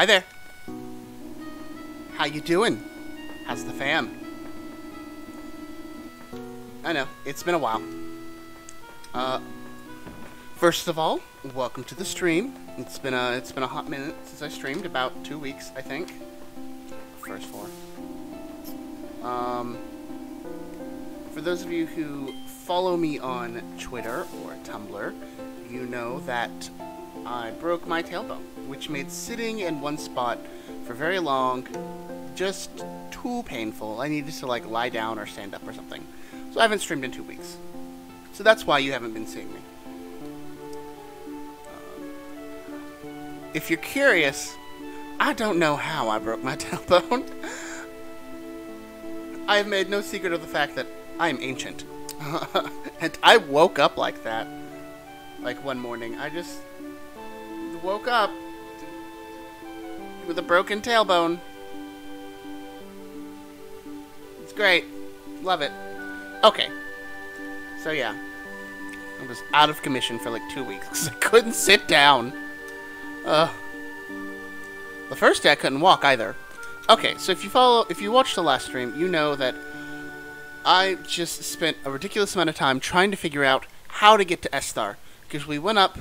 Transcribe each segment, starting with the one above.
Hi there. How you doing? How's the fam? I know, it's been a while. Uh, first of all, welcome to the stream. It's been a it's been a hot minute since I streamed, about two weeks, I think. First four. Um, for those of you who follow me on Twitter or Tumblr, you know that I broke my tailbone, which made sitting in one spot for very long just too painful. I needed to like lie down or stand up or something. So I haven't streamed in two weeks. So that's why you haven't been seeing me. Um, if you're curious, I don't know how I broke my tailbone. I have made no secret of the fact that I am ancient. and I woke up like that. Like one morning. I just woke up with a broken tailbone. It's great. Love it. Okay. So yeah. I was out of commission for like two weeks because I couldn't sit down. Uh, the first day I couldn't walk either. Okay, so if you follow, if you watched the last stream, you know that I just spent a ridiculous amount of time trying to figure out how to get to Esthar because we went up.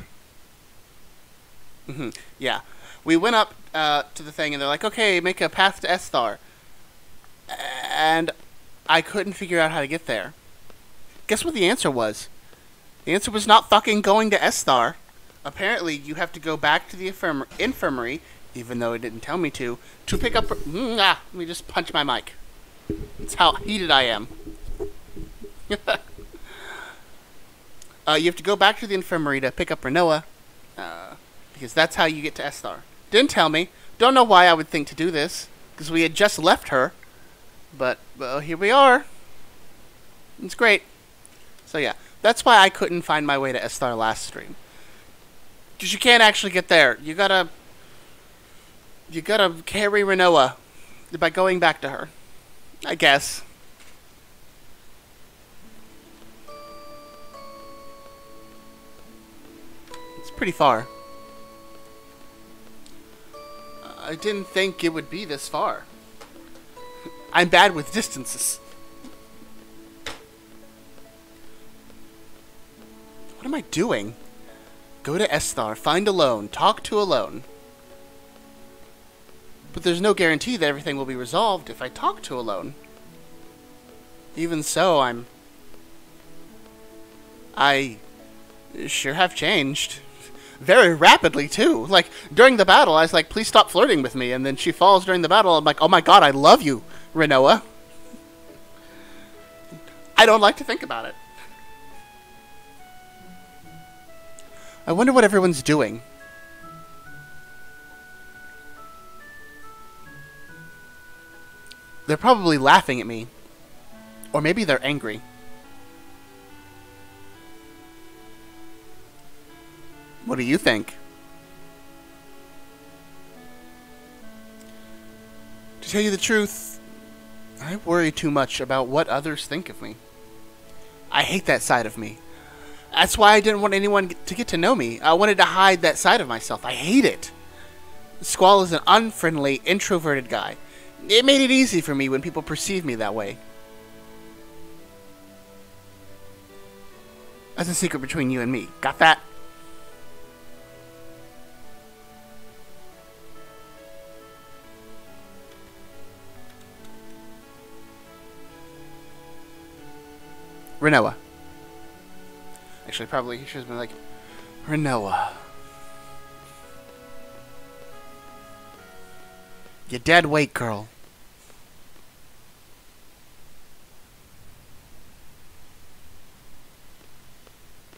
Mm-hmm, yeah, we went up uh, to the thing, and they're like, "Okay, make a path to Esthar," and I couldn't figure out how to get there. Guess what the answer was? The answer was not fucking going to Esthar. Apparently, you have to go back to the infirm- infirmary, even though it didn't tell me to, to pick up. Mm, ah, let me just punch my mic. That's how heated I am. uh, you have to go back to the infirmary to pick up Rinoa, uh, because that's how you get to Esthar. Didn't tell me. Don't know why I would think to do this, because we had just left her. But, well, here we are. It's great. So yeah, that's why I couldn't find my way to Esthar last stream. Because you can't actually get there. You gotta... You gotta carry Rinoa by going back to her. I guess. It's pretty far. I didn't think it would be this far. I'm bad with distances. What am I doing? Go to Esthar, find Alone, talk to Alone. But there's no guarantee that everything will be resolved if I talk to Alone. Even so, I'm... I sure have changed. Very rapidly, too. Like, during the battle, I was like, please stop flirting with me. And then she falls during the battle. I'm like, oh my god, I love you, Rinoa." I don't like to think about it. I wonder what everyone's doing. They're probably laughing at me. Or maybe they're angry. What do you think? To tell you the truth, I worry too much about what others think of me. I hate that side of me. That's why I didn't want anyone to get to know me. I wanted to hide that side of myself. I hate it. Squall is an unfriendly, introverted guy. It made it easy for me when people perceived me that way. That's a secret between you and me. Got that? Rinoa. Actually, probably he should have been like, Rinoa. You dead weight, girl.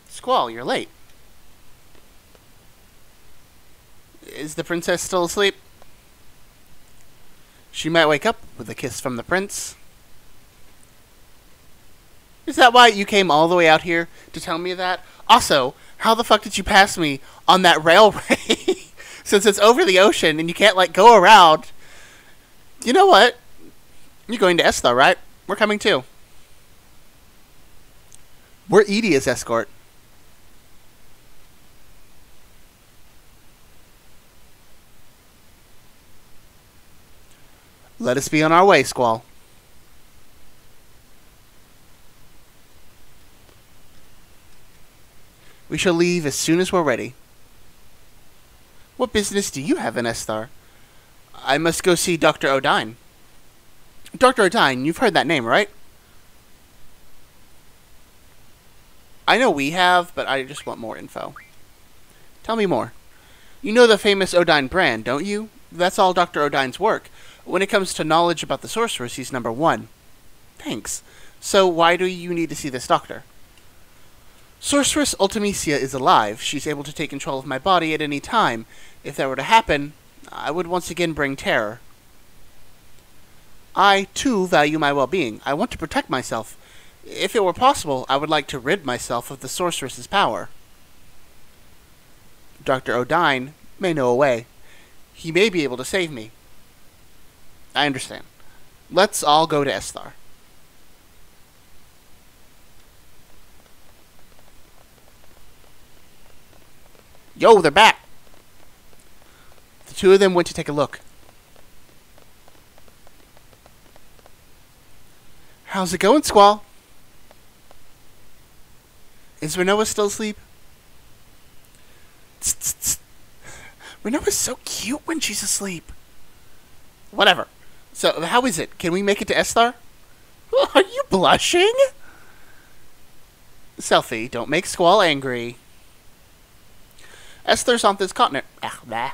Squall, you're late. Is the princess still asleep? She might wake up with a kiss from the prince. Is that why you came all the way out here to tell me that? Also, how the fuck did you pass me on that railway? Since it's over the ocean and you can't, like, go around. You know what? You're going to Esthar, right? We're coming too. We're Edia's escort. Let us be on our way, Squall. We shall leave as soon as we're ready. What business do you have in Esthar? I must go see Dr. Odine. Dr. Odine, you've heard that name, right? I know we have, but I just want more info. Tell me more. You know the famous Odine brand, don't you? That's all Dr. Odine's work. When it comes to knowledge about the sorceress, he's number one. Thanks. So why do you need to see this doctor? Sorceress Ultimecia is alive. She's able to take control of my body at any time. If that were to happen, I would once again bring terror. I, too, value my well-being. I want to protect myself. If it were possible, I would like to rid myself of the sorceress's power. Dr. Odine may know a way. He may be able to save me. I understand. Let's all go to Esthar. Yo, they're back! The two of them went to take a look. How's it going, Squall? Is Rinoa still asleep? Tss. So cute when she's asleep. Whatever. So, how is it? Can we make it to Esthar? Are you blushing? Selphie, don't make Squall angry. Esthar's on this continent. Ah, bah.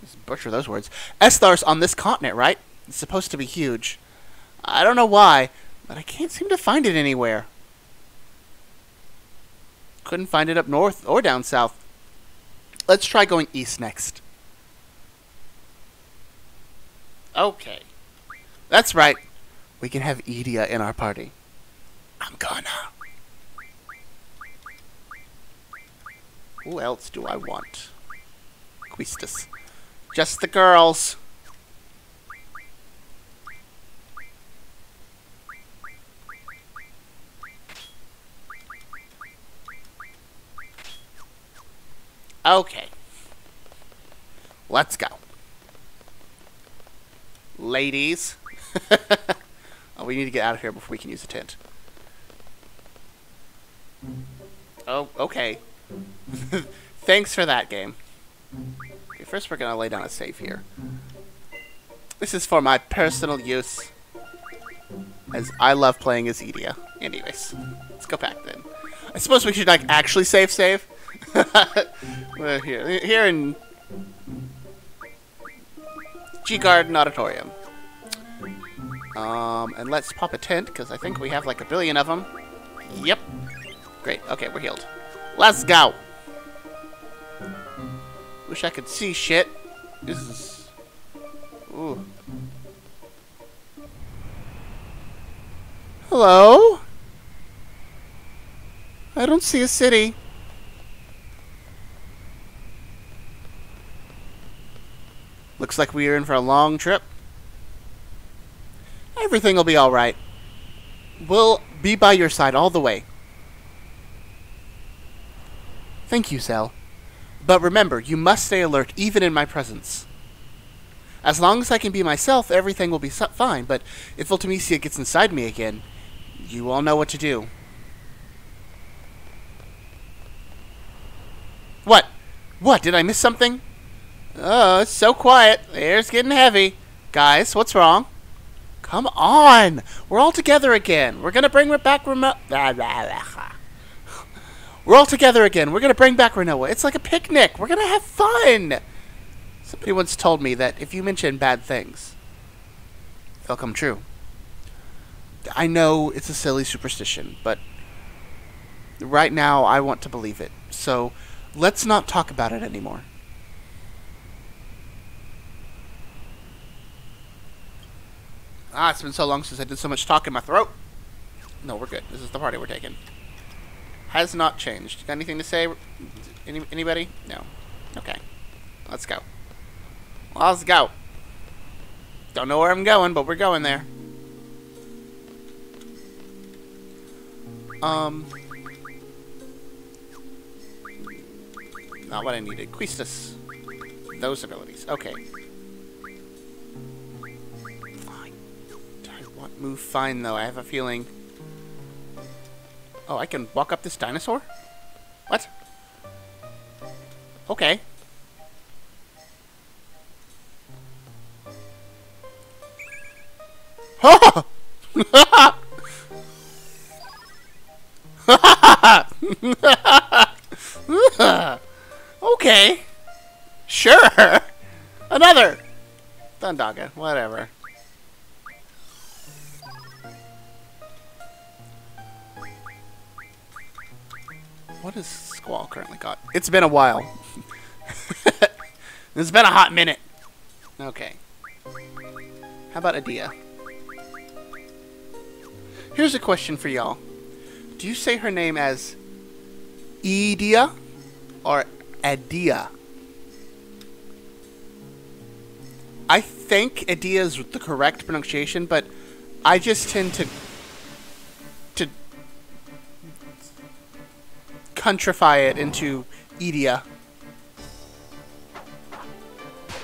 Just butcher those words. Esthar's on this continent, right? It's supposed to be huge. I don't know why, but I can't seem to find it anywhere. Couldn't find it up north or down south. Let's try going east next. Okay. That's right. We can have Edia in our party. I'm gonna. Who else do I want? Quistis. Just the girls. Okay. Let's go. Ladies. oh, we need to get out of here before we can use the tent. Oh, okay. Thanks for that game. Okay, first we're gonna lay down a save here. This is for my personal use. As I love playing as Edea. Anyways, let's go back then. I suppose we should like actually save save. We're here, here in G Garden Auditorium. Um, and let's pop a tent because I think we have like a billion of them. Yep. Great. Okay, we're healed. Let's go. Wish I could see shit. This is... Ooh. Hello? I don't see a city. Looks like we are in for a long trip. Everything will be alright. We'll be by your side all the way. Thank you, Cell. But remember, you must stay alert even in my presence. As long as I can be myself, everything will be fine, but if Ultimecia gets inside me again, you all know what to do. What? What? Did I miss something? Oh, it's so quiet. The air's getting heavy. Guys, what's wrong? Come on! We're all together again. We're gonna bring back remote. We're all together again. We're going to bring back Rinoa. It's like a picnic. We're going to have fun. Somebody once told me that if you mention bad things, they'll come true. I know it's a silly superstition, but right now I want to believe it. So let's not talk about it anymore. Ah, it's been so long since I did so much talk in my throat. No, we're good. This is the party we're taking. Has not changed. Got anything to say? Any, anybody? No. Okay. Let's go. Let's go. Don't know where I'm going, but we're going there. Um. Not what I needed. Quistis. Those abilities. Okay. I, I want move fine, though. I have a feeling... Oh, I can walk up this dinosaur? What? Okay. okay. Sure. Another. Thundaga. Whatever. What has Squall currently got? It's been a while. it's been a hot minute. Okay. How about Edea? Here's a question for y'all. Do you say her name as Edea or Edea? I think Edea is the correct pronunciation, but I just tend to countrify it into Edia.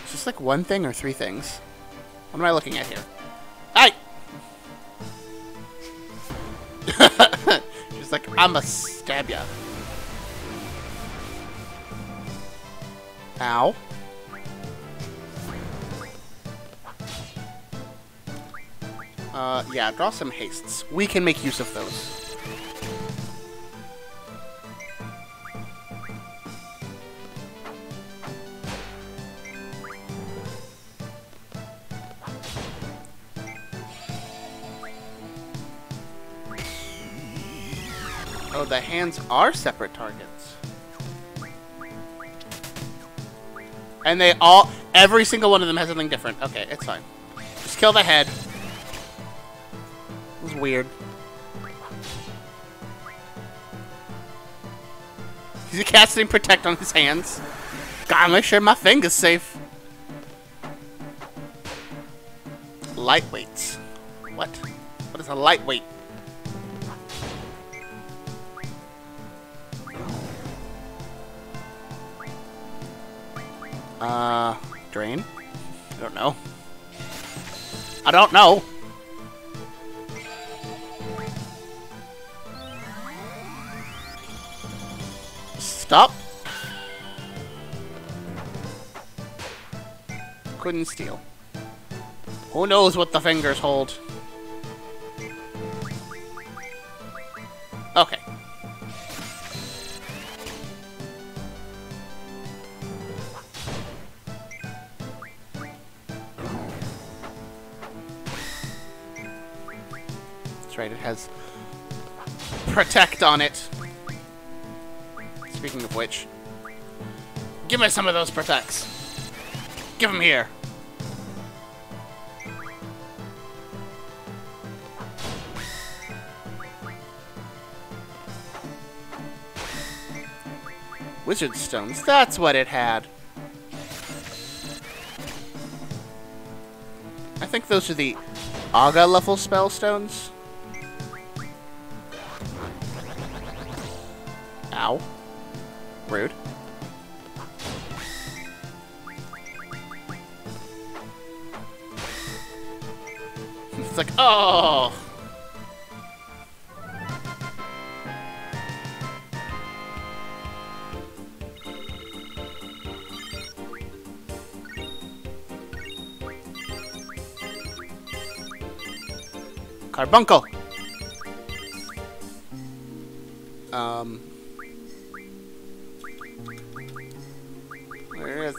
Is this like one thing or three things? What am I looking at here? Hey! She's like, I'ma stab ya. Ow. Uh, yeah, draw some hastes. We can make use of those. Hands are separate targets. And they all, every single one of them has something different. Okay, it's fine. Just kill the head. It was weird. He's casting Protect on his hands. Gotta make sure my finger's safe. Lightweights. What? What is a lightweight? Uh, drain? I don't know. I don't know. Stop. Couldn't steal. Who knows what the fingers hold? Has protect on it. Speaking of which, give me some of those protects. Give them here. Wizard stones, that's what it had. I think those are the Aga level spell stones. Rude. it's like, oh! Carbuncle! Um...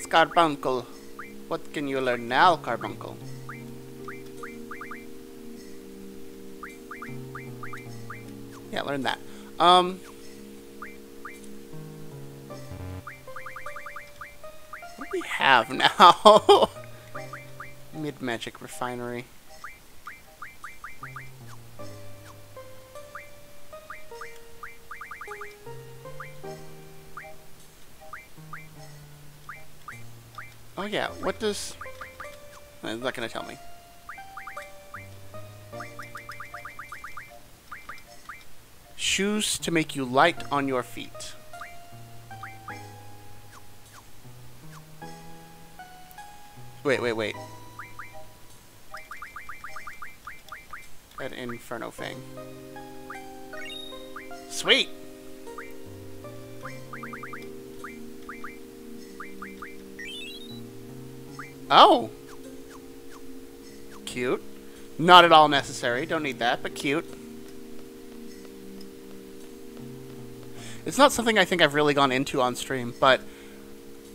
Carbuncle? What can you learn now, Carbuncle? Yeah, learn that. Um... What do we have now? Mid-Magic Refinery. Yeah, what does... It's not gonna tell me. Shoes to make you light on your feet. Wait, wait, wait. an Inferno Fang. Sweet! Oh! Cute. Not at all necessary. Don't need that, but cute. It's not something I think I've really gone into on stream, but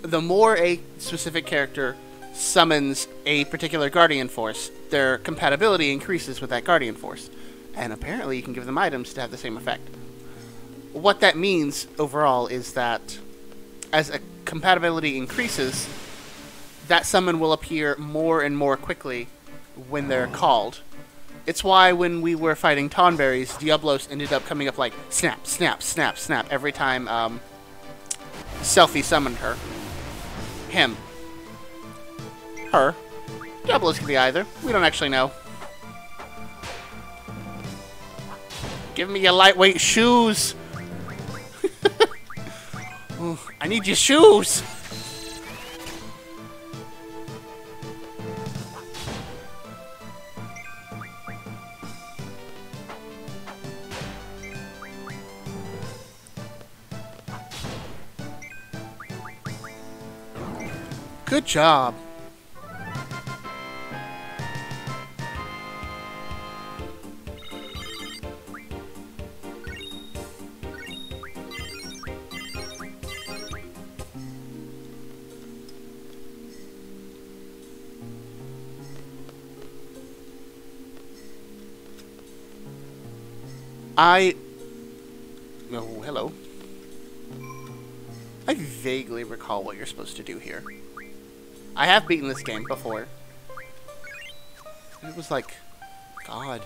the more a specific character summons a particular Guardian Force, their compatibility increases with that Guardian Force. And apparently you can give them items to have the same effect. What that means overall is that as a compatibility increases, that summon will appear more and more quickly when they're called. It's why when we were fighting Tonberries, Diablos ended up coming up like snap, snap, snap, snap every time um, Selphie summoned her. Him. Her. Diablos could be either. We don't actually know. Give me your lightweight shoes! I need your shoes! Job. I... Oh, hello. I vaguely recall what you're supposed to do here. I have beaten this game before. It was like... God.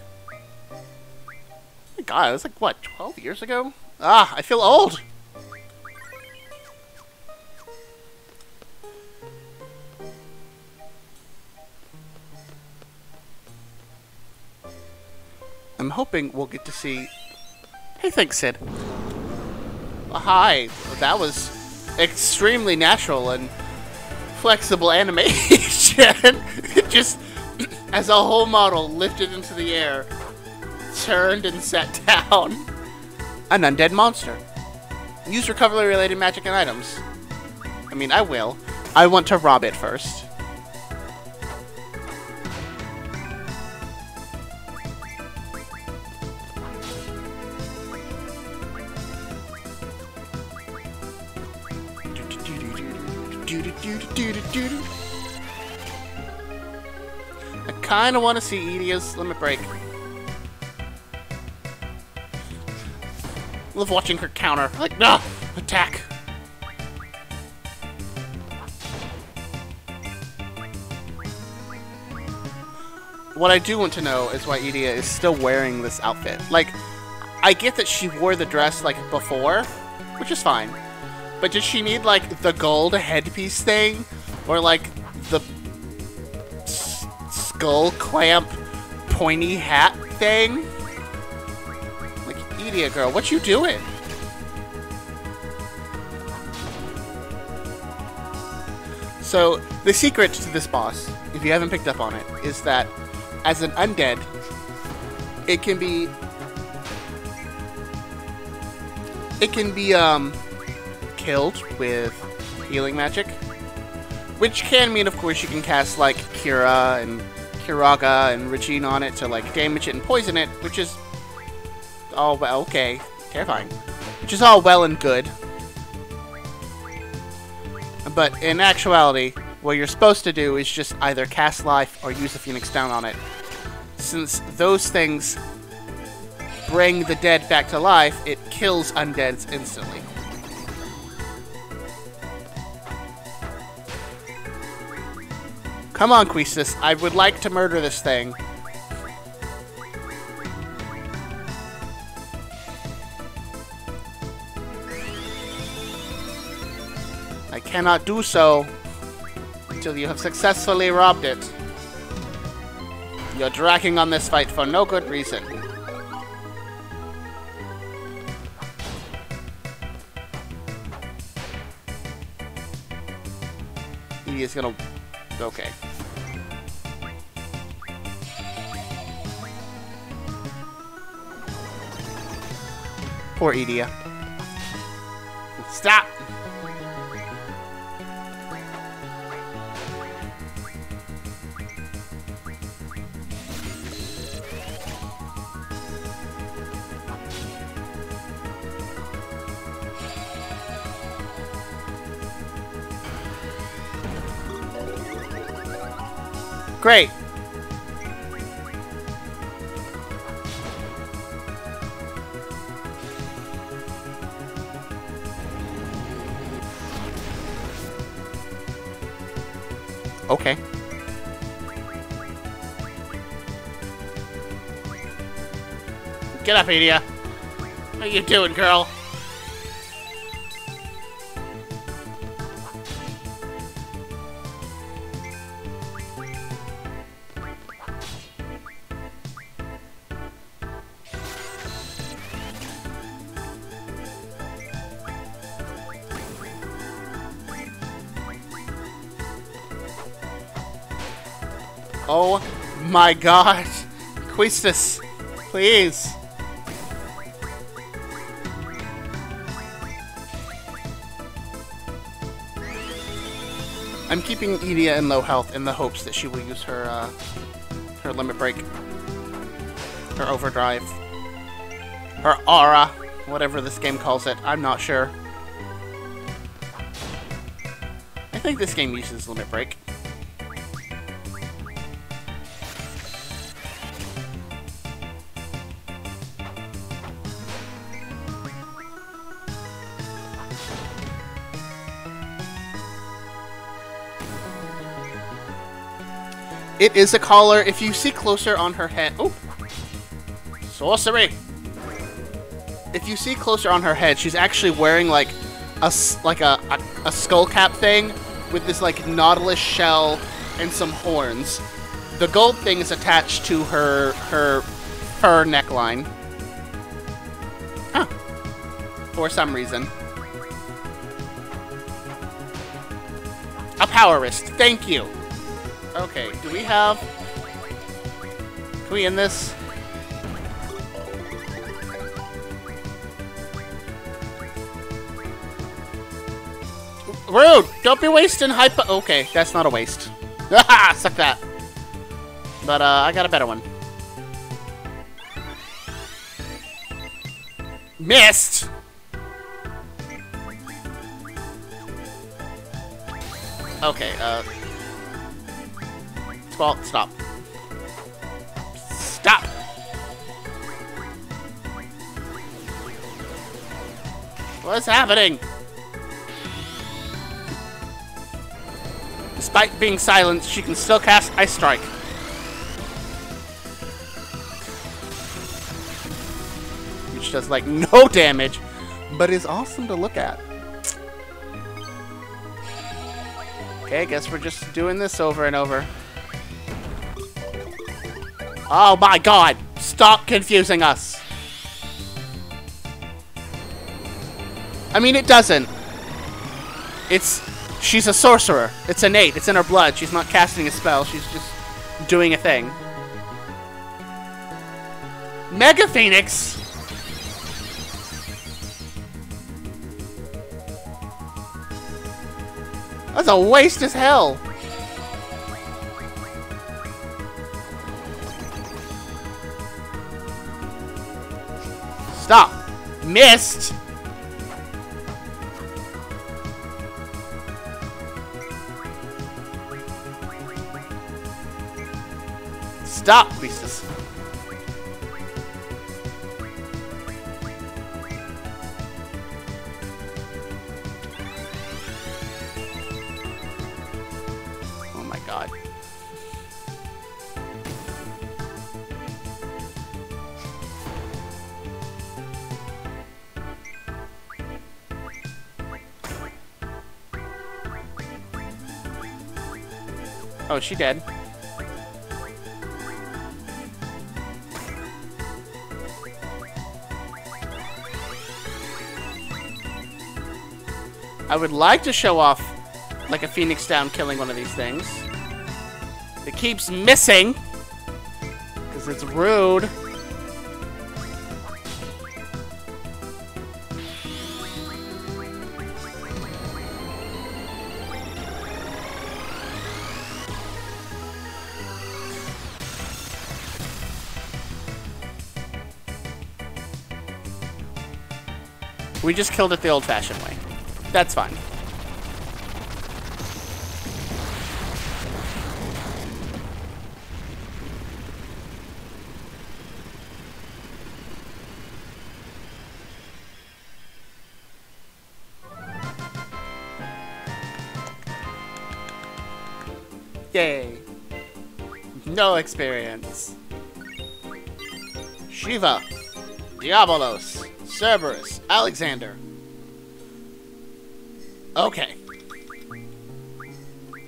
God, it was like, what, 12 years ago? Ah, I feel old! I'm hoping we'll get to see... Hey, thanks, Sid. Hi. That was extremely natural and flexible animation. Just as a whole model lifted into the air, turned and sat down. An undead monster. Use recovery-related magic and items. I mean, I will. I want to rob it first. Kind of want to see Edia's limit break. Love watching her counter. Like, no, attack. What I do want to know is why Edia is still wearing this outfit. Like, I get that she wore the dress, like, before, which is fine. But does she need, like, the gold headpiece thing? Or, like, skull clamp pointy hat thing? Like, Edia girl, what you doing? So, the secret to this boss, if you haven't picked up on it, is that as an undead, it can be... It can be, um, killed with healing magic. Which can mean, of course, you can cast, like, Cura and Curaga and Regen on it to, like, damage it and poison it, which is all well, okay. Terrifying. Which is all well and good. But in actuality, what you're supposed to do is just either cast life or use the Phoenix down on it. Since those things bring the dead back to life, it kills undeads instantly. Come on, Quistis. I would like to murder this thing. I cannot do so until you have successfully robbed it. You're dragging on this fight for no good reason. He is gonna... Okay. Poor Edia. Stop! Great. Okay. Get up, Adia. What are you doing, girl? My god. Quistis, please. I'm keeping Edea in low health in the hopes that she will use her uh, her limit break, her overdrive, her aura, whatever this game calls it. I'm not sure. I think this game uses limit break. It is a collar. If you see closer on her head... Oh! Sorcery! If you see closer on her head, she's actually wearing, like, a, like a, a, a skull cap thing with this, like, nautilus shell and some horns. The gold thing is attached to her, her her neckline. Huh. For some reason. A power wrist. Thank you. Okay, do we have... Can we end this? Rude! Don't be wasting hyper- Okay, that's not a waste. Haha! Suck that. But, uh, I got a better one. Missed! Okay, uh... Stop. Stop! What's happening? Despite being silenced, she can still cast Ice Strike. Which does, like, no damage, but is awesome to look at. Okay, I guess we're just doing this over and over. Oh my god! Stop confusing us! I mean, it doesn't. It's... She's a sorcerer. It's innate. It's in her blood. She's not casting a spell. She's just doing a thing. Mega Phoenix! That's a waste as hell! Stop! Missed! Stop, priestess. Oh, she dead. I would like to show off like a phoenix down killing one of these things. It keeps missing. Because it's rude. We just killed it the old-fashioned way. That's fine. Yay. No experience. Shiva. Diabolos. Cerberus. Alexander. Okay.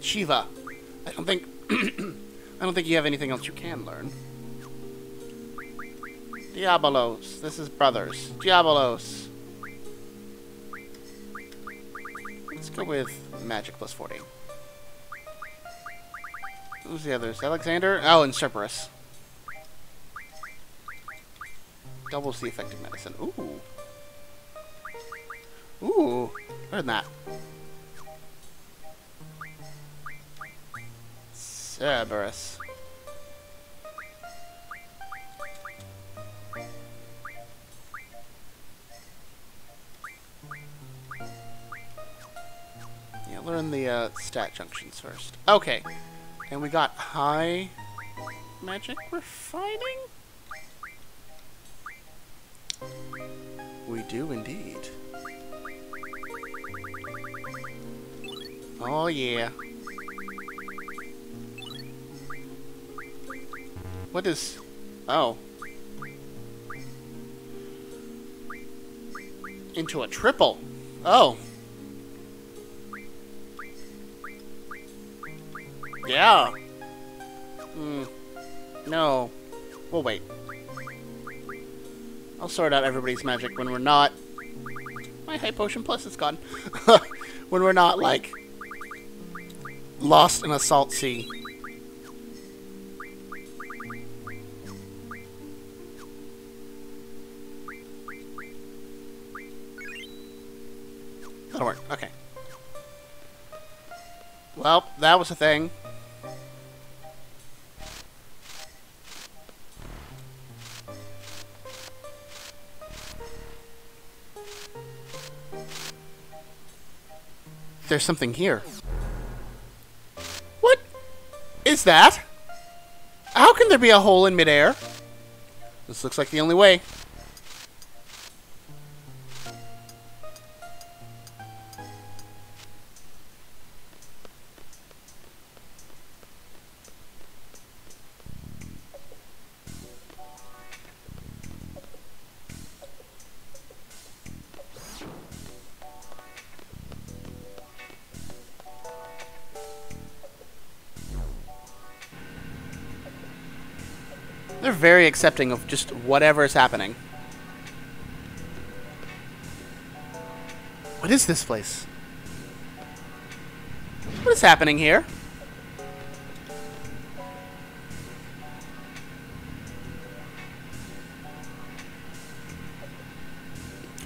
Shiva. I don't think I don't think you have anything else you can learn. Diabolos. This is brothers. Diabolos. Let's go with magic plus 40. Who's the others? Alexander? Oh, and Cerberus. Doubles the effective medicine. Ooh. Ooh. Than that. Cerberus. Yeah, learn the uh, stat junctions first. Okay. And we got high magic refining? We do indeed. Oh yeah. What is... Oh. Into a triple. Oh. Yeah. Hmm. No. We'll wait. I'll sort out everybody's magic when we're not... My high potion plus is gone. when we're not, like, lost in a salt sea. That'll work. Okay. Well, that was a thing. There's something here. What is that? How can there be a hole in midair? This looks like the only way. Very accepting of just whatever is happening. What is this place? What is happening here?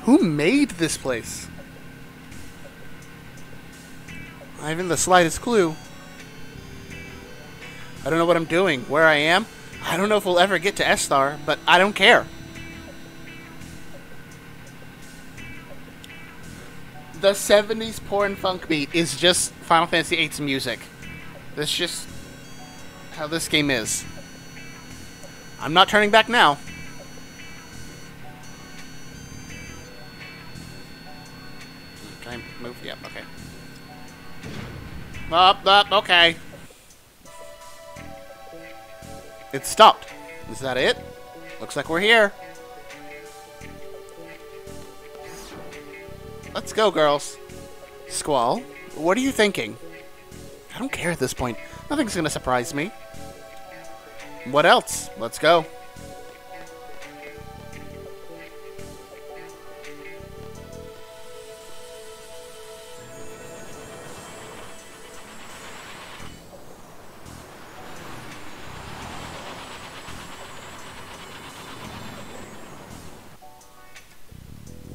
Who made this place? I haven't the slightest clue. I don't know what I'm doing, where I am. I don't know if we'll ever get to Esthar, but I don't care. The 70s porn funk beat is just Final Fantasy VIII's music. That's just how this game is. I'm not turning back now. Can I move? Yep, okay. Up, up, okay. It stopped. Is that it? Looks like we're here. Let's go, girls. Squall, what are you thinking? I don't care at this point. Nothing's gonna surprise me. What else? Let's go.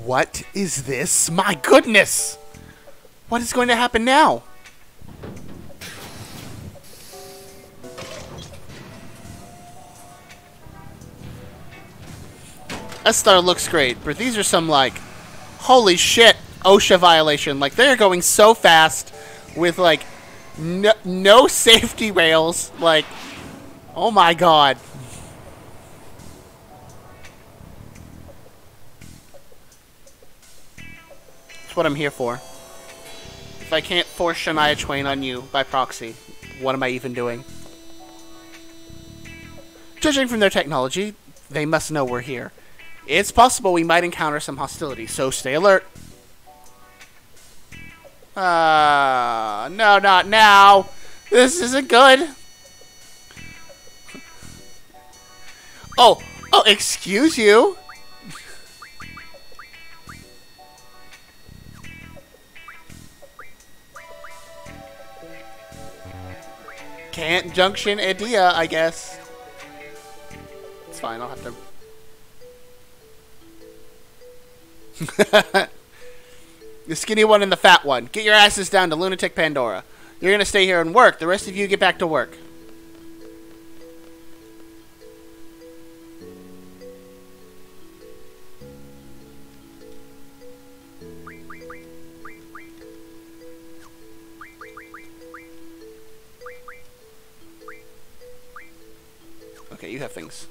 What is this? My goodness! What is going to happen now? S-Star looks great, but these are some, like, Holy shit, OSHA violation. Like, they're going so fast with, like, no, no safety rails. Like, oh my god. What I'm here for. If I can't force Shania Twain on you by proxy, what am I even doing? Judging from their technology, they must know we're here. It's possible we might encounter some hostility, so stay alert. Uh, no, not now. This isn't good. Oh, oh, excuse you. Can't junction idea, I guess. It's fine, I'll have to... the skinny one and the fat one. Get your asses down to Lunatic Pandora. You're gonna stay here and work. The rest of you get back to work. Okay, you have things.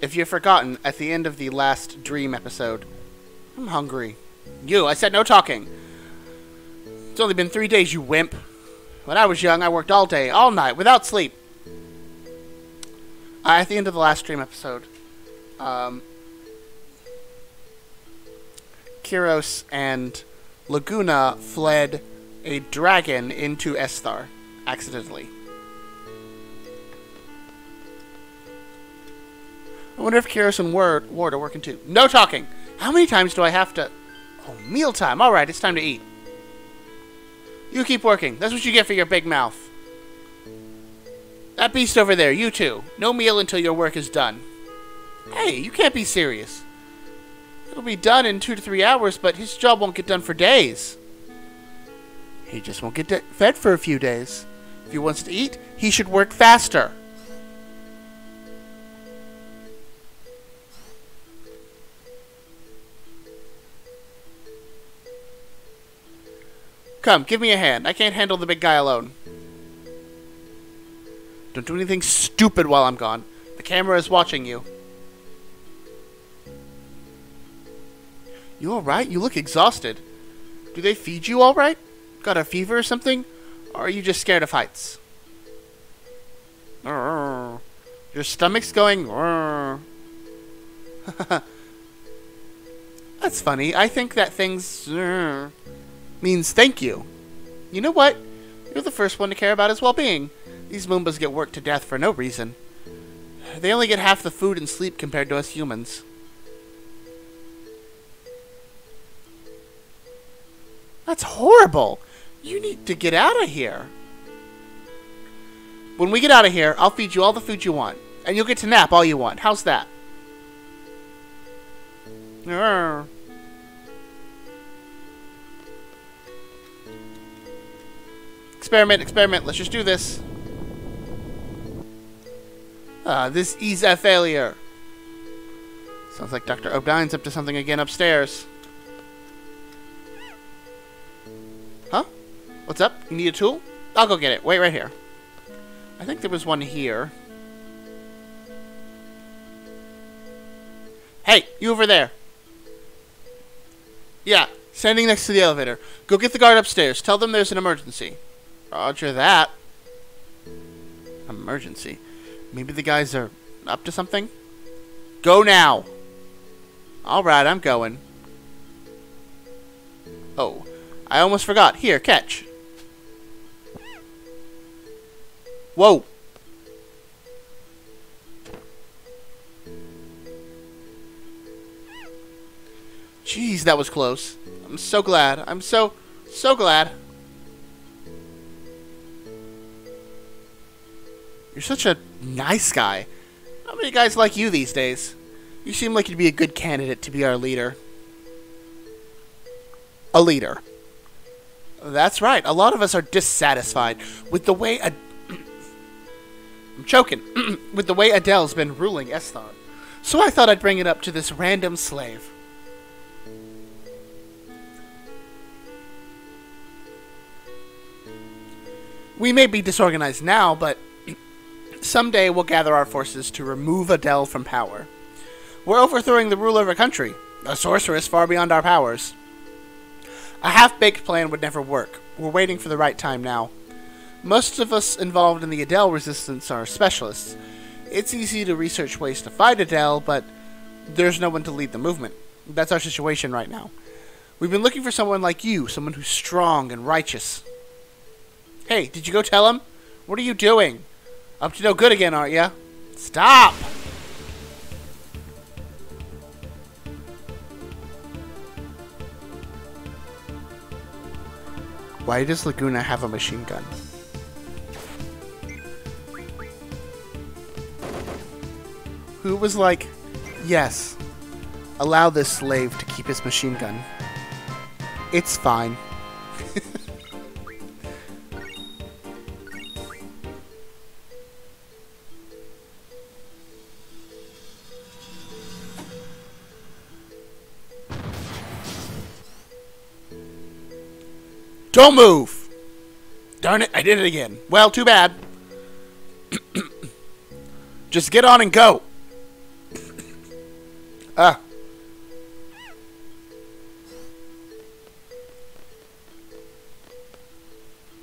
If you've forgotten, at the end of the last Dream episode, I'm hungry. You, I said no talking. It's only been three days, you wimp. When I was young, I worked all day, all night, without sleep. Uh, at the end of the last Dream episode, um, Kiros and Laguna fled a dragon into Esthar, accidentally. I wonder if Kiros and Ward, Ward are working too. No talking! How many times do I have to... Oh, mealtime. Alright, it's time to eat. You keep working. That's what you get for your big mouth. That beast over there, you too. No meal until your work is done. Hey, you can't be serious. It'll be done in two to three hours, but his job won't get done for days. He just won't get fed for a few days. If he wants to eat, he should work faster. Come, give me a hand. I can't handle the big guy alone. Don't do anything stupid while I'm gone. The camera is watching you. You alright? You look exhausted. Do they feed you alright? Got a fever or something? Or are you just scared of heights? Your stomach's going... That's funny. I think that thing's means thank you. You know what? You're the first one to care about his well-being. These Moombas get worked to death for no reason. They only get half the food and sleep compared to us humans. That's horrible. You need to get out of here. When we get out of here, I'll feed you all the food you want. And you'll get to nap all you want. How's that? Urgh. Experiment, experiment. Let's just do this. Ah, this is a failure. Sounds like Dr. O'Brien's up to something again upstairs. Huh? What's up? You need a tool? I'll go get it. Wait right here. I think there was one here. Hey, you over there. Yeah, standing next to the elevator. Go get the guard upstairs. Tell them there's an emergency. Roger that. Emergency. Maybe the guys are up to something? Go now! Alright, I'm going. Oh, I almost forgot. Here, catch. Whoa! Jeez, that was close. I'm so glad. I'm so, so glad. You're such a nice guy. How many guys like you these days? You seem like you'd be a good candidate to be our leader. A leader. That's right. A lot of us are dissatisfied with the way a I'm choking with the way Adel's been ruling Esthar. So I thought I'd bring it up to this random slave. We may be disorganized now, but someday we'll gather our forces to remove Adel from power. We're overthrowing the ruler of a country, a sorceress far beyond our powers. A half-baked plan would never work. We're waiting for the right time now. Most of us involved in the Adel resistance are specialists. It's easy to research ways to fight Adel, but there's no one to lead the movement. That's our situation right now. We've been looking for someone like you, someone who's strong and righteous. Hey, did you go tell him? What are you doing? Up to no good again, aren't you? Stop! Why does Laguna have a machine gun? Who was like, yes, allow this slave to keep his machine gun. It's fine. Don't move! Darn it, I did it again. Well, too bad. Just get on and go. ah.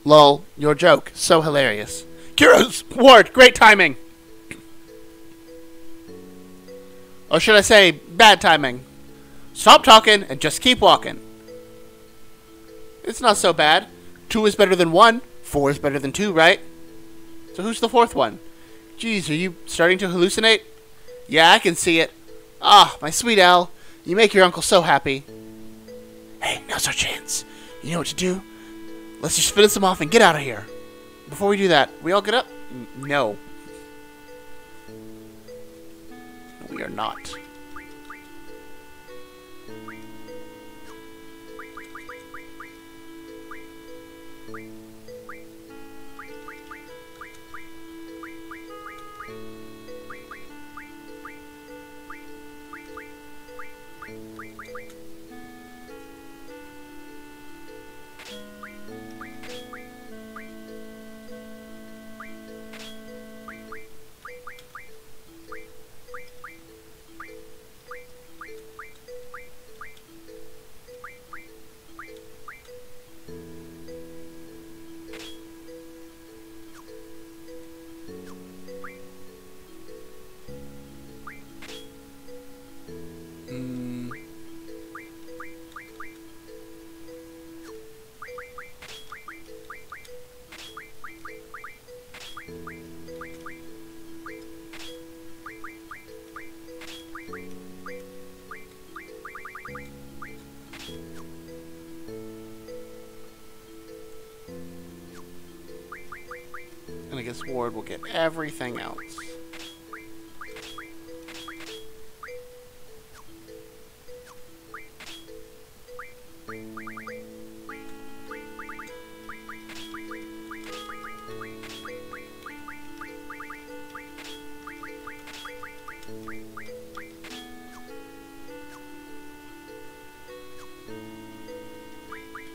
Lol, your joke. So hilarious. Kiros! Ward, great timing! Or should I say, bad timing? Stop talking and just keep walking. It's not so bad. Two is better than one. Four is better than two, right? So who's the fourth one? Geez, are you starting to hallucinate? Yeah, I can see it. Ah, my sweet Al. You make your uncle so happy. Hey, now's our chance. You know what to do? Let's just finish them off and get out of here. Before we do that, we all get up? N no. We are not. Guess Ward will get everything else.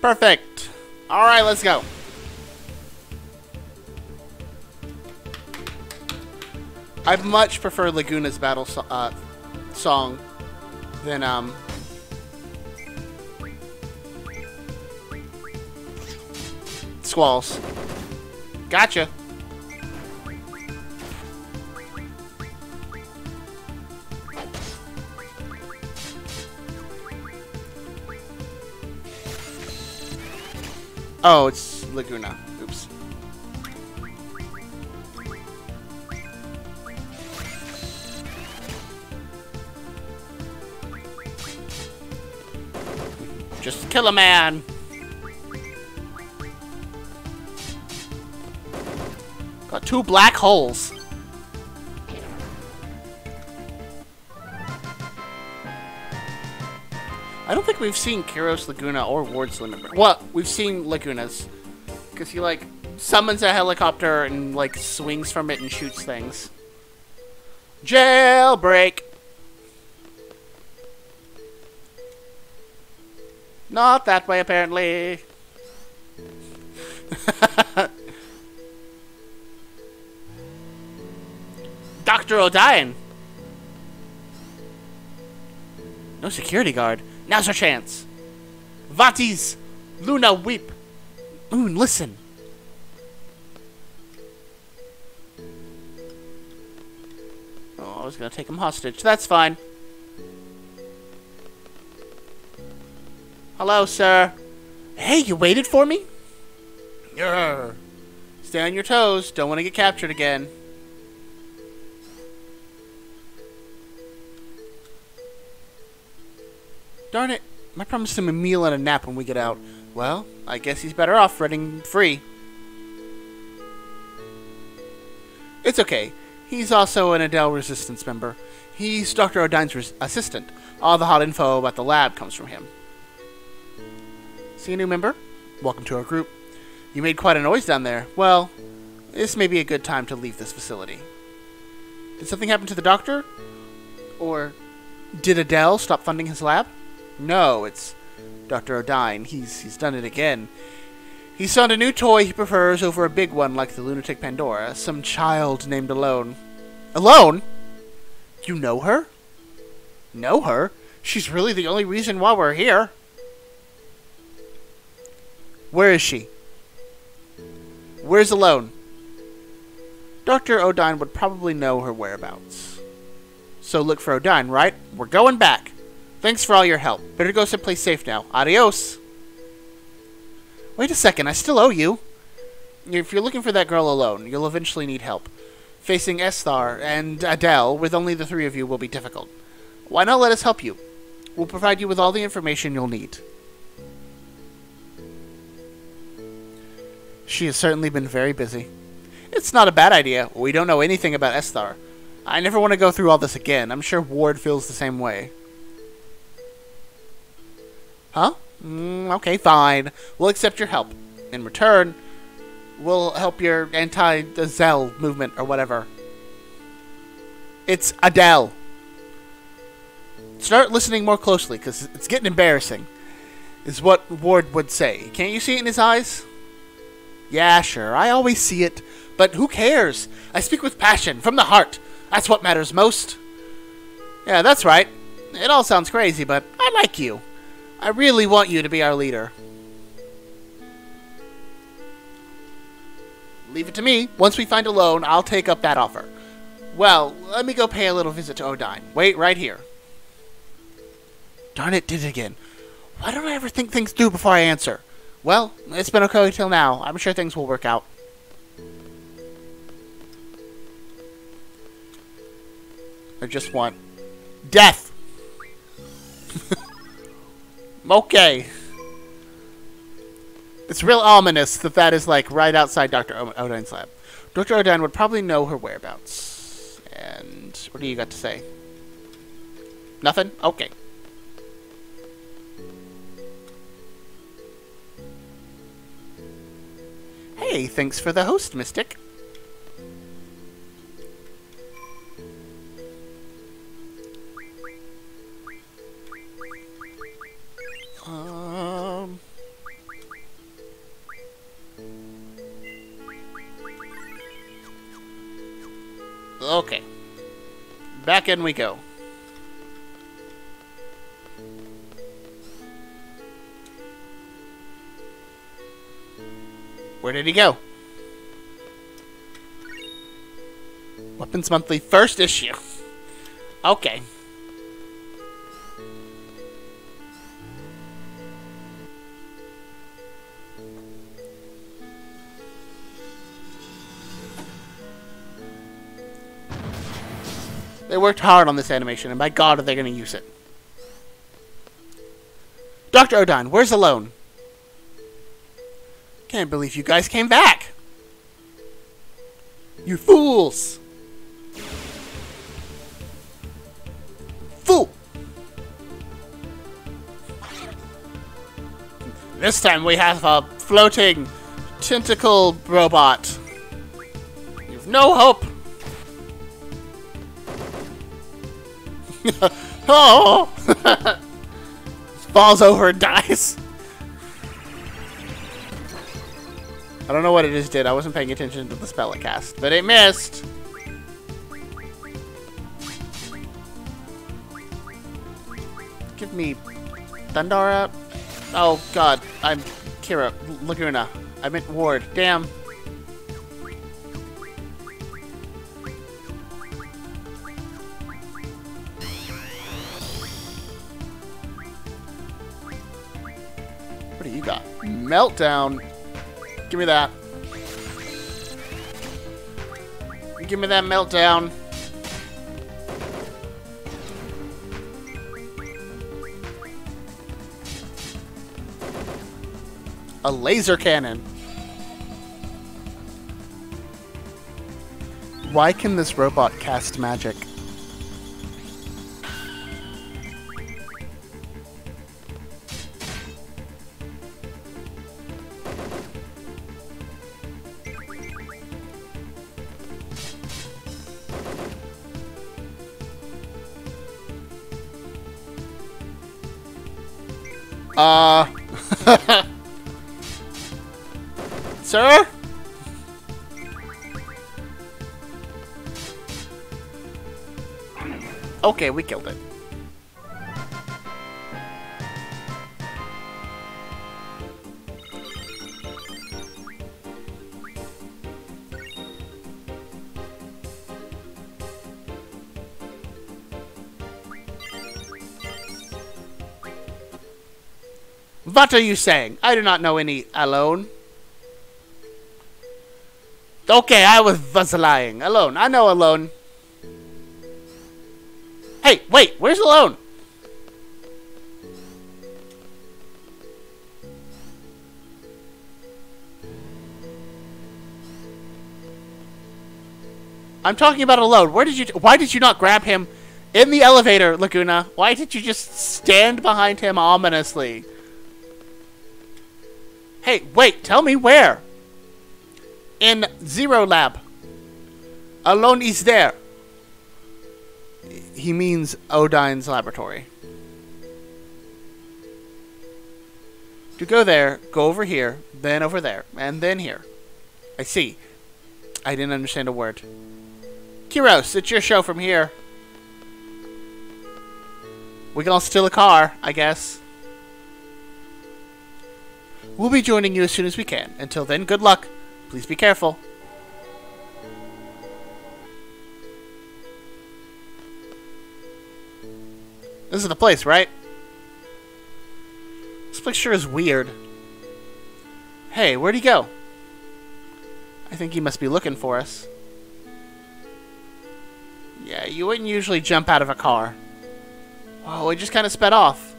Perfect. All right, let's go. I much prefer Laguna's battle so uh, song than um. Squall's. Gotcha. Oh, it's Laguna. Kill a man. Got two black holes. I don't think we've seen Kiros Laguna or Ward's Laguna. Well, we've seen Laguna's. Because he, like, summons a helicopter and, like, swings from it and shoots things. Jailbreak! Not that way, apparently. Dr. Odine! No security guard. Now's our chance. Vatis! Luna, weep! Moon, listen! Oh, I was gonna take him hostage. That's fine. Hello, sir. Hey, you waited for me? Grr. Stay on your toes. Don't want to get captured again. Darn it. I promised him a meal and a nap when we get out. Well, I guess he's better off running free. It's okay. He's also an Adel Resistance member. He's Dr. Odine's assistant. All the hot info about the lab comes from him. See a new member? Welcome to our group. You made quite a noise down there. Well, this may be a good time to leave this facility. Did something happen to the doctor? Or did Adel stop funding his lab? No, it's Dr. Odine. He's, he's done it again. He's found a new toy he prefers over a big one like the lunatic Pandora. Some child named Ellone. Ellone? You know her? Know her? She's really the only reason why we're here. Where is she? Where's Ellone? Dr. Odine would probably know her whereabouts. So look for Odine, right? We're going back. Thanks for all your help. Better go someplace safe now. Adios. Wait a second, I still owe you. If you're looking for that girl Ellone, you'll eventually need help. Facing Esthar and Adel with only the three of you will be difficult. Why not let us help you? We'll provide you with all the information you'll need. She has certainly been very busy. It's not a bad idea. We don't know anything about Esthar. I never want to go through all this again. I'm sure Ward feels the same way. Huh? Mm, okay, fine. We'll accept your help. In return, we'll help your anti-Zell movement or whatever. It's Adel. Start listening more closely, because it's getting embarrassing. Is what Ward would say. Can't you see it in his eyes? Yeah, sure, I always see it. But who cares? I speak with passion, from the heart. That's what matters most. Yeah, that's right. It all sounds crazy, but I like you. I really want you to be our leader. Leave it to me. Once we find Ellone, I'll take up that offer. Well, let me go pay a little visit to Odine. Wait right here. Darn it, did it again. Why don't I ever think things through before I answer? Well, it's been okay till now. I'm sure things will work out. I just want death. okay. It's real ominous that that is like right outside Dr. Odine's lab. Dr. Odine would probably know her whereabouts. And what do you got to say? Nothing? Okay. Hey, thanks for the host, Mystic. Um... Okay. Back in we go. Where did he go? Weapons Monthly first issue. Okay. They worked hard on this animation, and by God are they going to use it. Dr. Odine, where's the loan? Can't believe you guys came back. You fools! Fool! This time we have a floating tentacle robot. You've no hope. oh! falls over and dies. I don't know what it just did. I wasn't paying attention to the spell it cast, but it missed. Give me Thundara. Oh god, I'm Kira Laguna. I meant Ward. Damn. What do you got? Meltdown. Give me that. Give me that meltdown. A laser cannon. Why can this robot cast magic? Okay, we killed it. What are you saying? I do not know any Ellone. Okay, I was, was lying. Ellone. I know Ellone. Hey, wait, where's Ellone? I'm talking about Ellone. Where did you? Why did you not grab him in the elevator, Laguna? Why did you just stand behind him ominously? Hey, wait, tell me where? In Zero Lab. Ellone is there. He means Odine's laboratory. To go there, go over here, then over there, and then here. I see. I didn't understand a word. Kiros, it's your show from here. We can all steal a car, I guess. We'll be joining you as soon as we can. Until then, good luck. Please be careful. This is the place, right? This place sure is weird. Hey, where'd he go? I think he must be looking for us. Yeah, you wouldn't usually jump out of a car. Whoa, he just kind of sped off.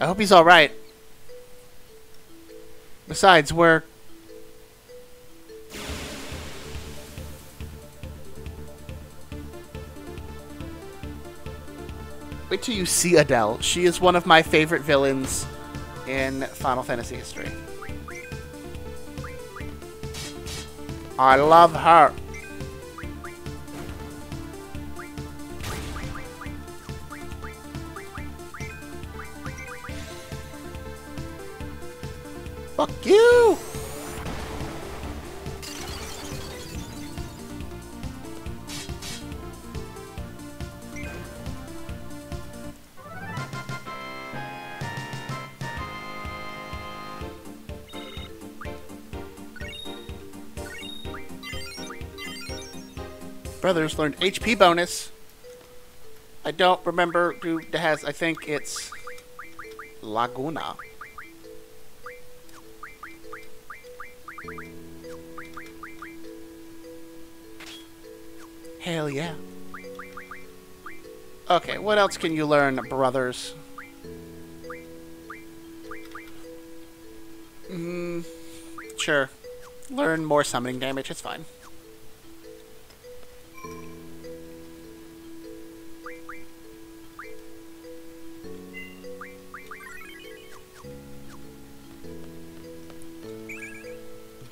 I hope he's alright. Besides, we're... Wait till you see Adel. She is one of my favorite villains in Final Fantasy history. I love her. Fuck you! Brothers learned HP bonus. I don't remember who has. I think it's Laguna. Hell yeah. Okay, what else can you learn, brothers? Hmm. Sure. Learn more summoning damage, it's fine.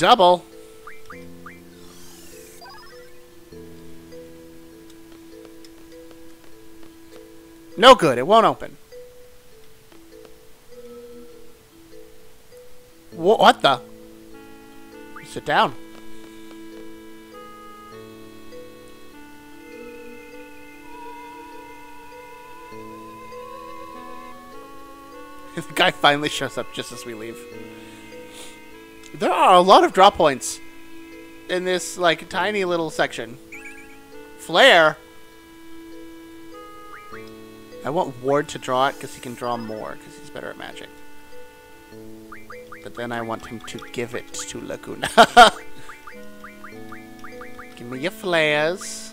double. No good, it won't open. Wh what the? Sit down. the guy finally shows up just as we leave. There are a lot of drop points in this like tiny little section. Flare. I want Ward to draw it because he can draw more because he's better at magic. But then I want him to give it to Laguna. give me your flares.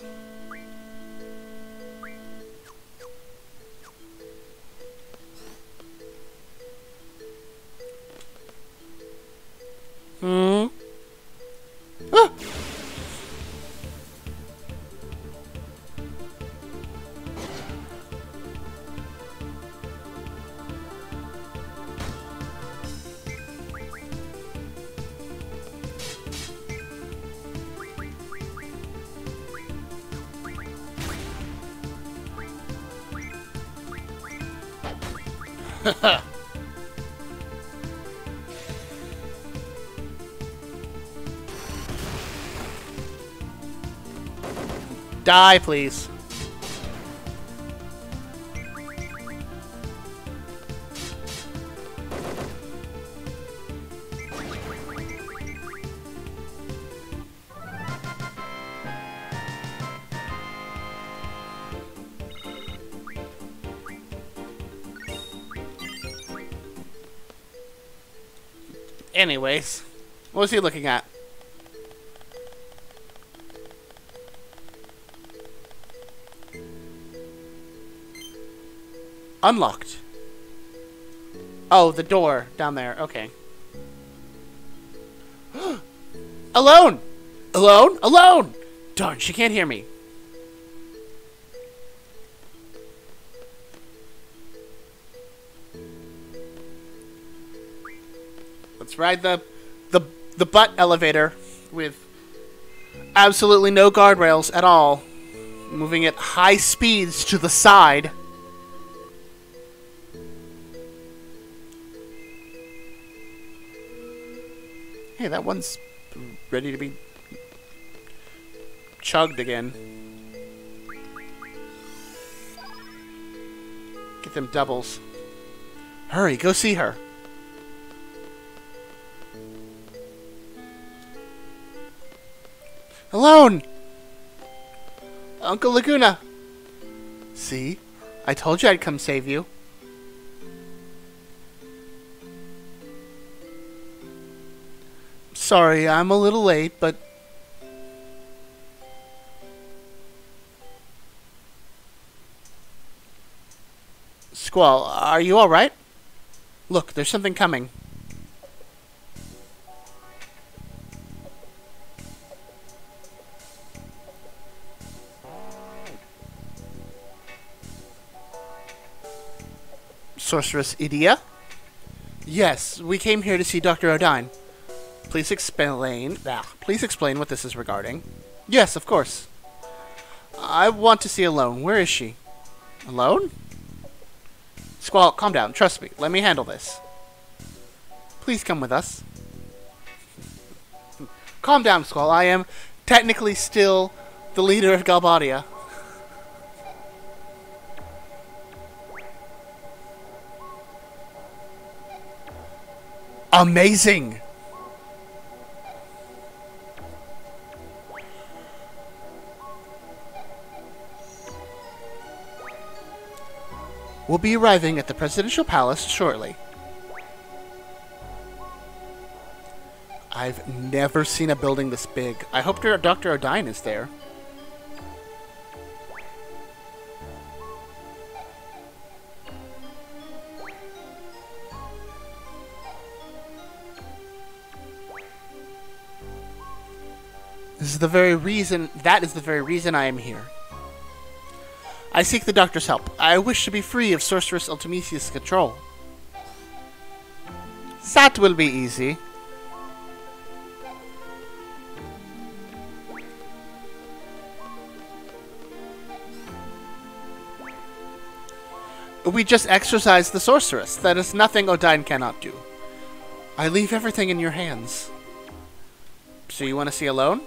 Die, please. Anyways, what was he looking at? Unlocked. Oh, the door down there. Okay. Ellone! Ellone? Ellone! Darn, she can't hear me. Let's ride the the the butt elevator with absolutely no guardrails at all. Moving at high speeds to the side. That one's ready to be chugged again. Get them doubles. Hurry, go see her. Ellone! Uncle Laguna! See? I told you I'd come save you. Sorry, I'm a little late, but... Squall, are you alright? Look, there's something coming. Sorceress Edea? Yes, we came here to see Dr. Odine. Please explain. Ah, please explain what this is regarding. Yes, of course. I want to see Ellone. Where is she? Ellone? Squall, calm down. Trust me. Let me handle this. Please come with us. calm down, Squall. I am technically still the leader of Galbadia. Amazing! We'll be arriving at the Presidential Palace shortly. I've never seen a building this big. I hope Dr. Odine is there. This is the very reason, that is the very reason I am here. I seek the doctor's help. I wish to be free of Sorceress Ultimisia's control. That will be easy. We just exorcise the sorceress. That is nothing Odine cannot do. I leave everything in your hands. So you want to see Ellone?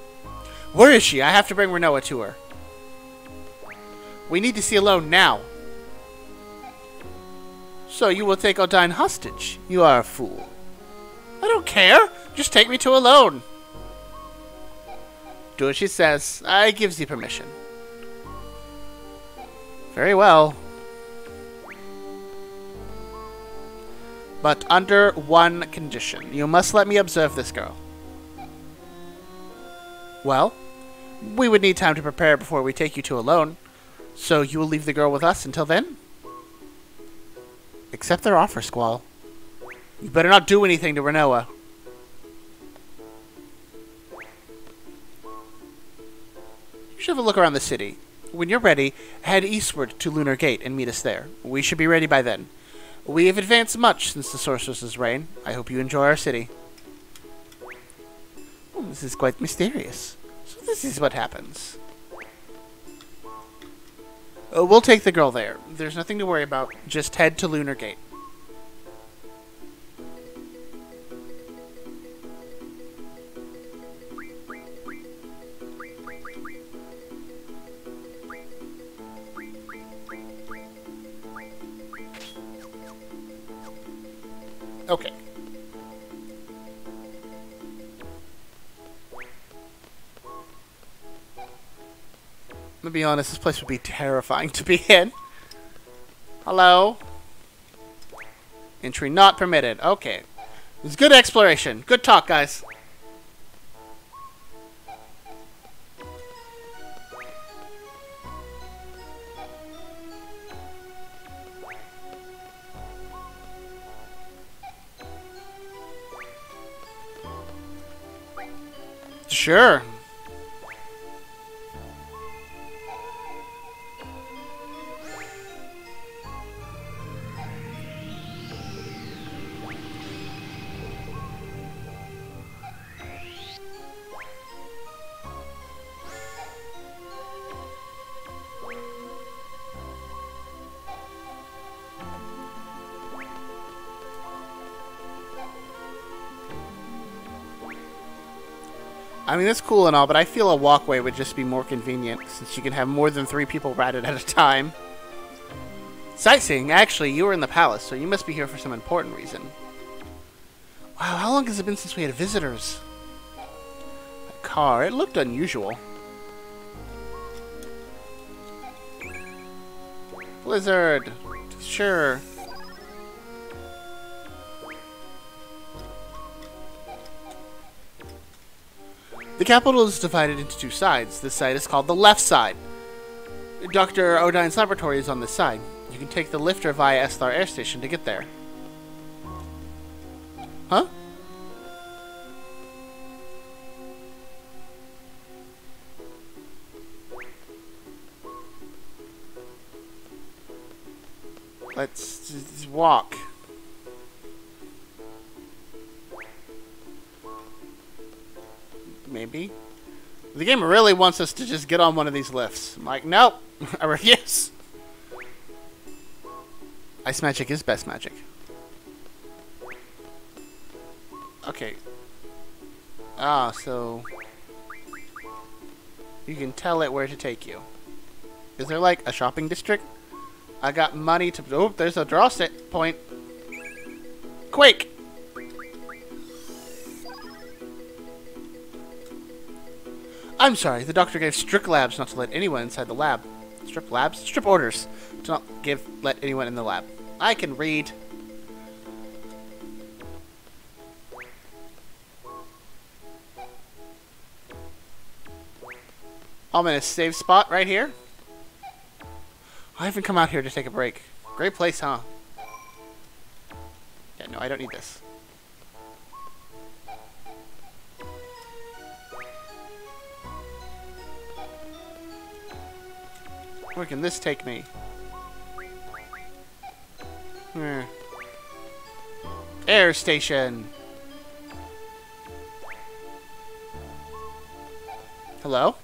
Where is she? I have to bring Rinoa to her. We need to see Ellone now. So you will take Odine hostage? You are a fool. I don't care. Just take me to Ellone. Do as she says. I gives you permission. Very well. But under one condition. You must let me observe this girl. Well, we would need time to prepare before we take you to Ellone. So you will leave the girl with us until then? Accept their offer, Squall. You better not do anything to Rinoa. You should have a look around the city. When you're ready, head eastward to Lunar Gate and meet us there. We should be ready by then. We have advanced much since the Sorceress's reign. I hope you enjoy our city. Oh, this is quite mysterious. So this is what happens. Uh, we'll take the girl there. There's nothing to worry about. Just head to Lunar Gate. Okay. I'm gonna be honest, this place would be terrifying to be in. Hello? Entry not permitted. Okay. It was good exploration. Good talk, guys. Sure. Mean, that's cool and all, but I feel a walkway would just be more convenient, since you can have more than three people ratted at a time. Sightseeing? Actually, you were in the palace, so you must be here for some important reason. Wow, how long has it been since we had visitors? A car, it looked unusual. Blizzard! Sure. The capital is divided into two sides. This side is called the left side. Dr. Odine's laboratory is on this side. You can take the lifter via Esthar Air Station to get there. Huh? Let's walk. Maybe. The game really wants us to just get on one of these lifts. I'm like, nope, I refuse. Ice magic is best magic. Okay. Ah, so... You can tell it where to take you. Is there like a shopping district? I got money to... Oh, there's a draw set point. Quake! I'm sorry, the doctor gave strict labs not to let anyone inside the lab. Strip labs? Strip orders to not give let anyone in the lab. I can read. I'm in a safe spot right here. I haven't come out here to take a break. Great place, huh? Yeah, no, I don't need this. Where can this take me? Hmm. Air station. Hello?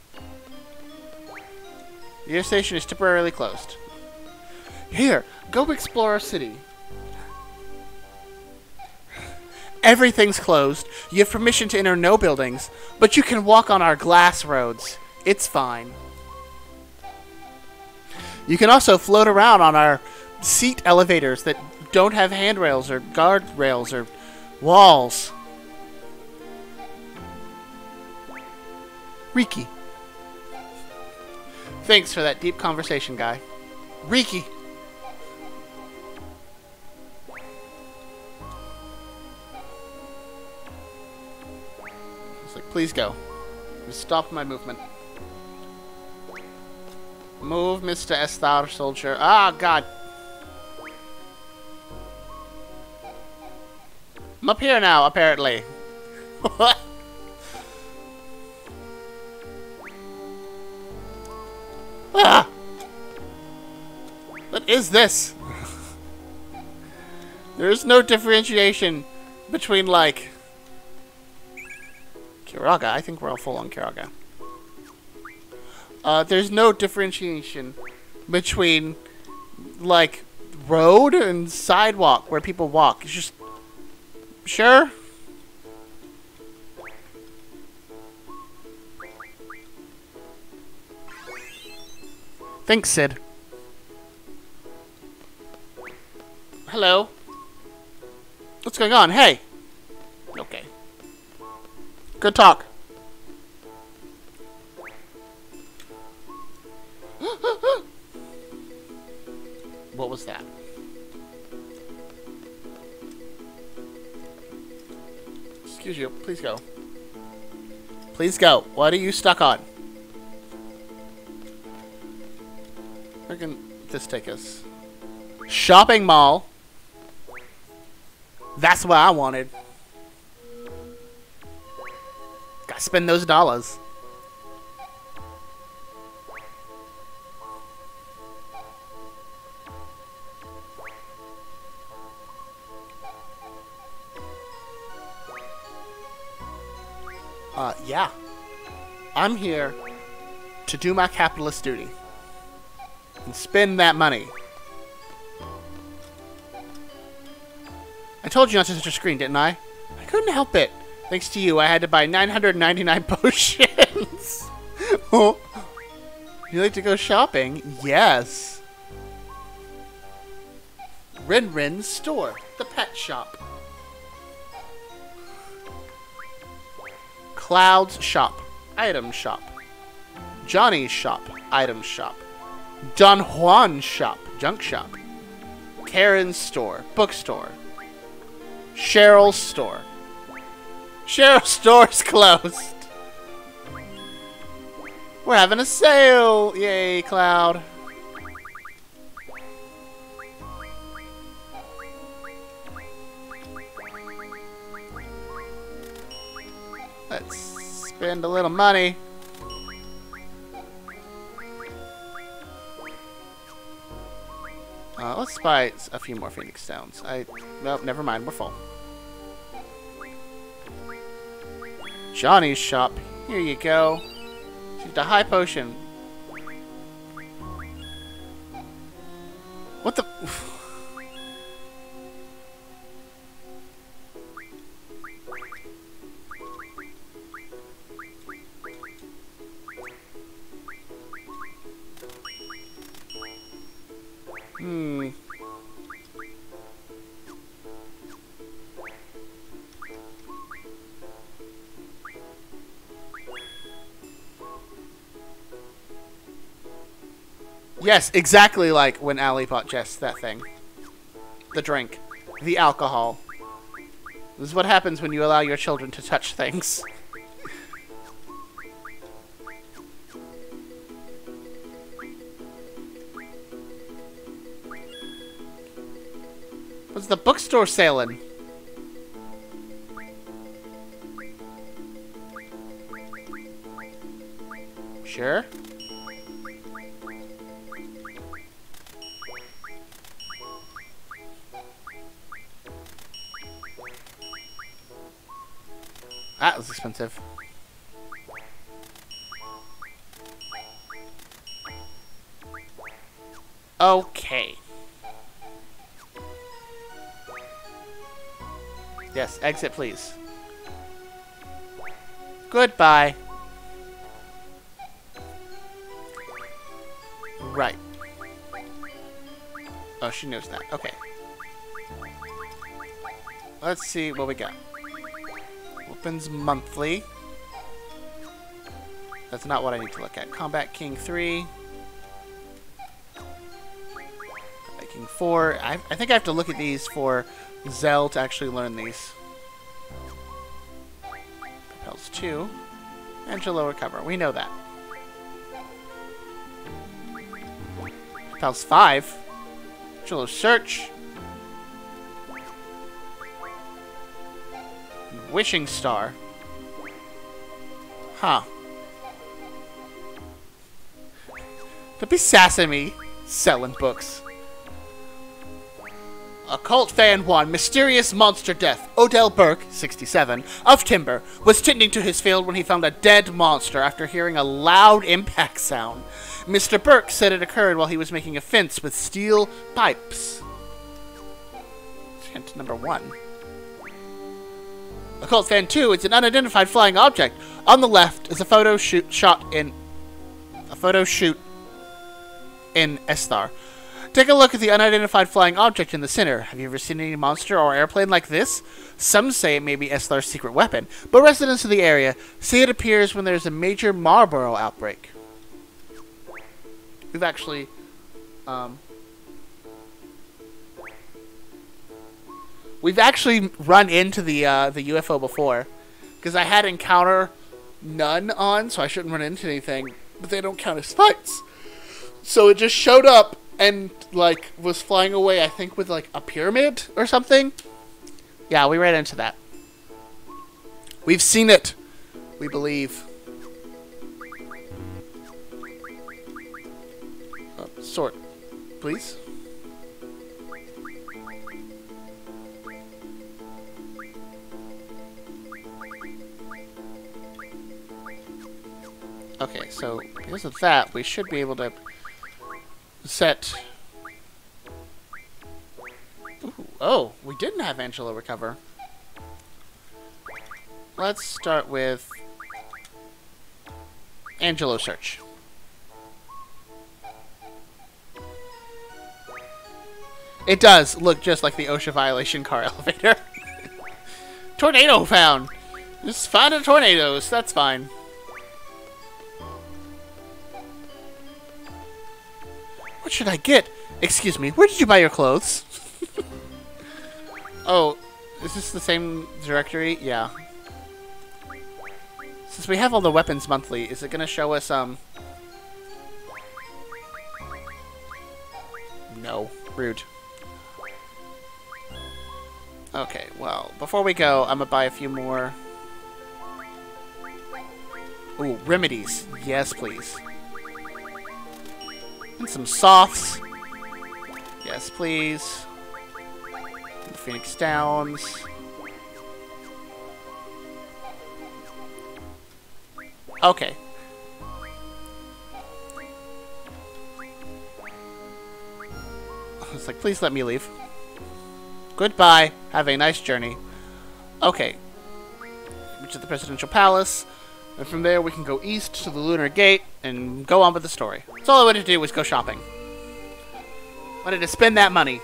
The air station is temporarily closed. Here, go explore our city. Everything's closed. You have permission to enter no buildings, but you can walk on our glass roads. It's fine. You can also float around on our seat elevators that don't have handrails or guardrails or walls. Riki. Thanks for that deep conversation, guy. Riki. It's like, please go. Just stop my movement. Move, Mr. Esthar soldier. Ah, God. I'm up here now, apparently. What? ah! What is this? there is no differentiation between, like... Kiraga. I think we're all full on Curaga. Uh, there's no differentiation between, like, road and sidewalk where people walk. It's just... Sure? Thanks, Sid. Hello? What's going on? Hey! Okay. Good talk. Please go. Please go. What are you stuck on? Where can this take us? Shopping mall. That's what I wanted. Gotta spend those dollars. I'm here to do my capitalist duty and spend that money. I told you not to touch your screen, didn't I? I couldn't help it. Thanks to you, I had to buy 999 potions. oh. you like to go shopping? Yes. Rin Rin's store, the pet shop. Cloud's shop, item shop. Johnny's shop, item shop. Don Juan's shop, junk shop. Karen's store, bookstore. Cheryl's store. Cheryl's store's closed. We're having a sale! Yay, Cloud. Spend a little money. Uh, let's buy a few more Phoenix Stones. I... Well, never mind. We're full. Johnny's shop. Here you go. Just a high potion. What the... Yes, exactly like when Ali bought Jess that thing. The drink. The alcohol. This is what happens when you allow your children to touch things. What's the bookstore selling? Exit please. Goodbye. Right. Oh, she knows that. Okay. Let's see what we got. Opens monthly. That's not what I need to look at. Combat King 3. Combat King 4. I, I think I have to look at these for Zell to actually learn these. Propels 2. Angelo cover. We know that. Propels 5. Angelo Search. Wishing Star. Huh. Don't be sassing me, selling books. Occult Fan 1, Mysterious Monster Death. Odell Burke, 67, of Timber, was tending to his field when he found a dead monster after hearing a loud impact sound. Mr. Burke said it occurred while he was making a fence with steel pipes. Hint number one. Occult Fan 2 is an unidentified flying object. On the left is a photo shoot shot in a photo shoot in Esthar. Take a look at the unidentified flying object in the center. Have you ever seen any monster or airplane like this? Some say it may be Esthar's secret weapon, but residents of the area say it appears when there's a major Malboro outbreak. We've actually, um, we've actually run into the uh, the UFO before, because I had encounter none on, so I shouldn't run into anything. But they don't count as fights. So it just showed up and like was flying away. I think with like a pyramid or something. Yeah, we ran into that. We've seen it. We believe. Uh, sort, please. Okay, so because of that, we should be able to set... Ooh, oh, we didn't have Angelo recover. Let's start with Angelo search. It does look just like the OSHA violation car elevator. Tornado found! Just find a tornadoes, that's fine. What should I get? Excuse me, where did you buy your clothes? oh, is this the same directory? Yeah. Since we have all the weapons monthly, is it going to show us, um... No. Rude. Okay, well, before we go, I'm gonna buy a few more... Ooh, remedies. Yes, please. And some softs. Yes, please. Phoenix Downs. Okay. It's like, please let me leave. Goodbye. Have a nice journey. Okay. Reach the Presidential Palace. And from there, we can go east to the Lunar Gate and go on with the story. That's all I wanted to do was go shopping. Wanted to spend that money.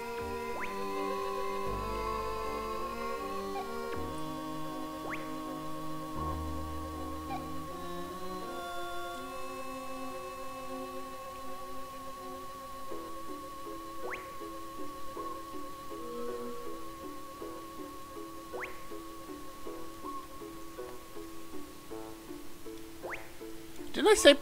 Didn't I say...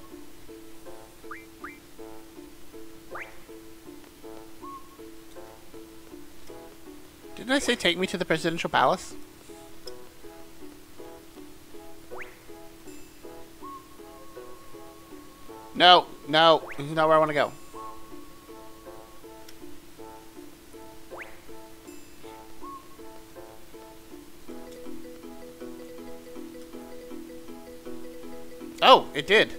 Didn't I say take me to the presidential palace? No, no, this is not where I want to go. Oh, it did.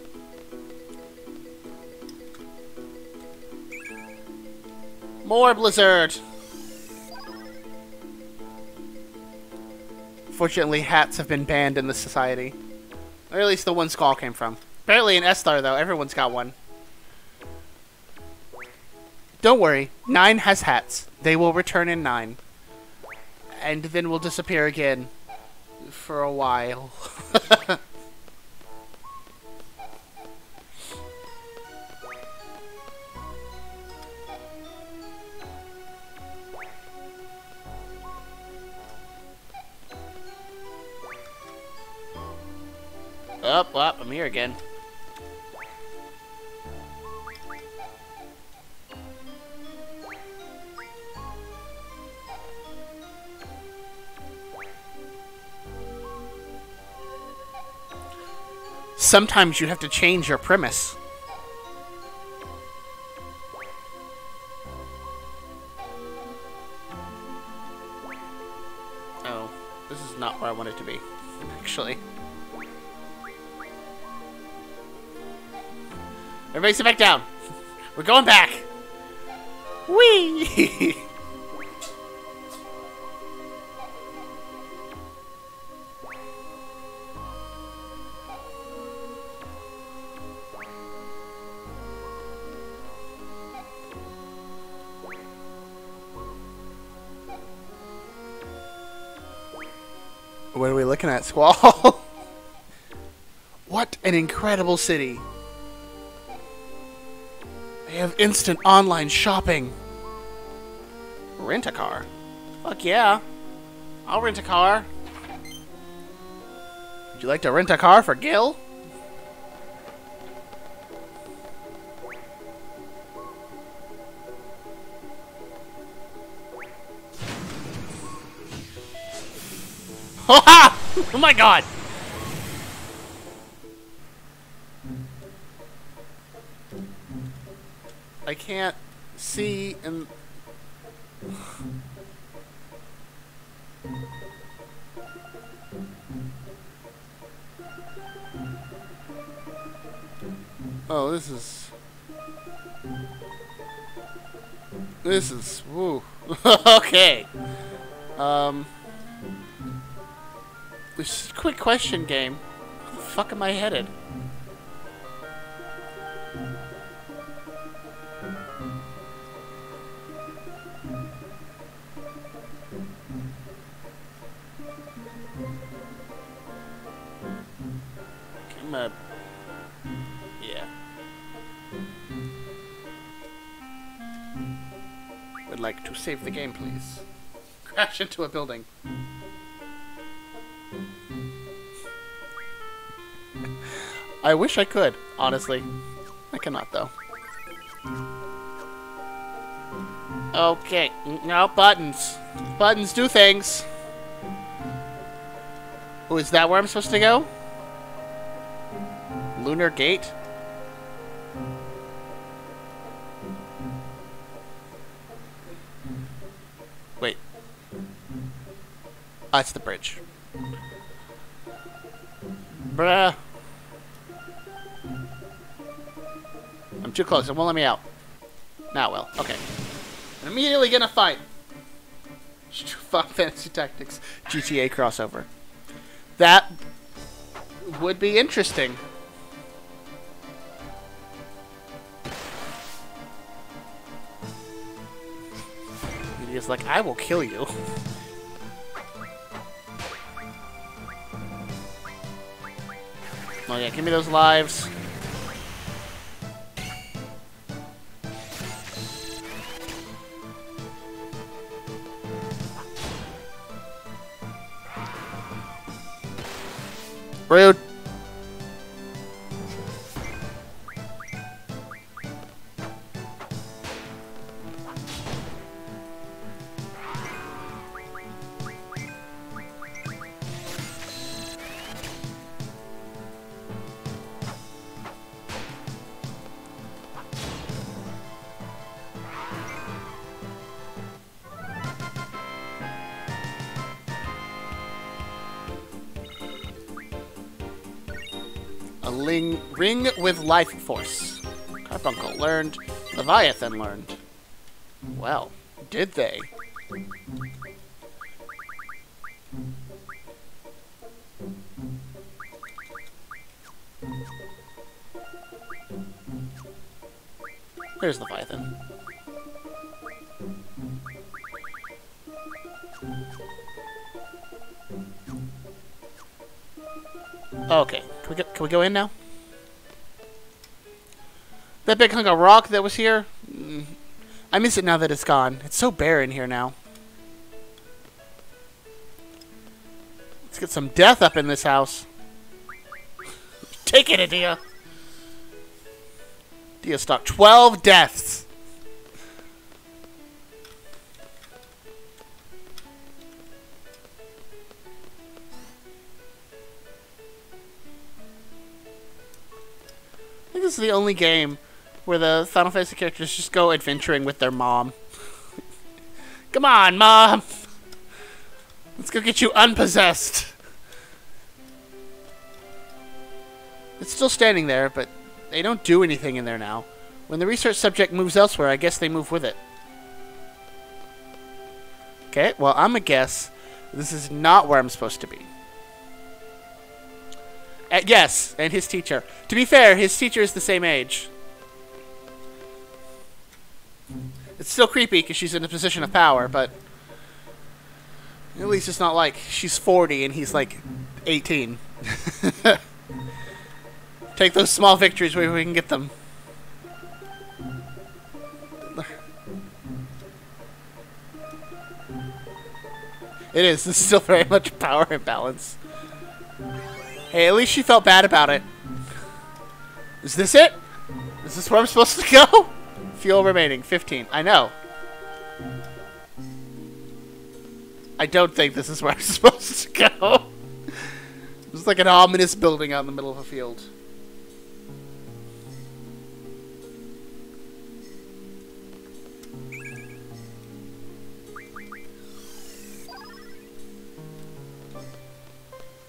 More Blizzard! Fortunately, hats have been banned in this society. Or at least the one Squall came from. Apparently in Esthar, though, everyone's got one. Don't worry, 9 has hats. They will return in 9. And then will disappear again for a while. Up, I'm here again. Sometimes you have to change your premise. Everybody sit back down. We're going back. Whee! What are we looking at, Squall? what an incredible city. They have instant online shopping. Rent a car? Fuck yeah. I'll rent a car. Would you like to rent a car for Gil? oh my god! Can't see and Oh, this is This is woo. okay. Um this quick question game. Where the fuck am I headed? Crash into a building. I wish I could, honestly. I cannot, though. Okay, now buttons. Buttons do things. Oh, is that where I'm supposed to go? Lunar Gate? Oh, it's the bridge. Bruh. I'm too close. It won't let me out. Now it will. Okay. I'm immediately gonna fight. Final Fantasy Tactics GTA crossover. That would be interesting. He's like, I will kill you. Oh yeah, give me those lives. Rude. Ring with life force. Carbuncle learned. Leviathan learned. Well, did they? There's Leviathan. Okay, can we, go, can we go in now? That big hunk of rock that was here? Mm, I miss it now that it's gone. It's so bare in here now. Let's get some death up in this house. Take it, Edea. Dia stock 12 deaths. I think this is the only game where the Final Fantasy characters just go adventuring with their mom. Come on, mom! Let's go get you unpossessed. It's still standing there, but they don't do anything in there now. When the research subject moves elsewhere, I guess they move with it. Okay, well, I'm a guess this is not where I'm supposed to be. Uh, yes, and his teacher. To be fair, his teacher is the same age. It's still creepy because she's in a position of power, but at least it's not like she's 40 and he's like 18. Take those small victories where we can get them. It is. Is still very much power imbalance. Hey, at least she felt bad about it. Is this it? Is this where I'm supposed to go? Fuel remaining, 15. I know. I don't think this is where I'm supposed to go. It's like an ominous building out in the middle of a field.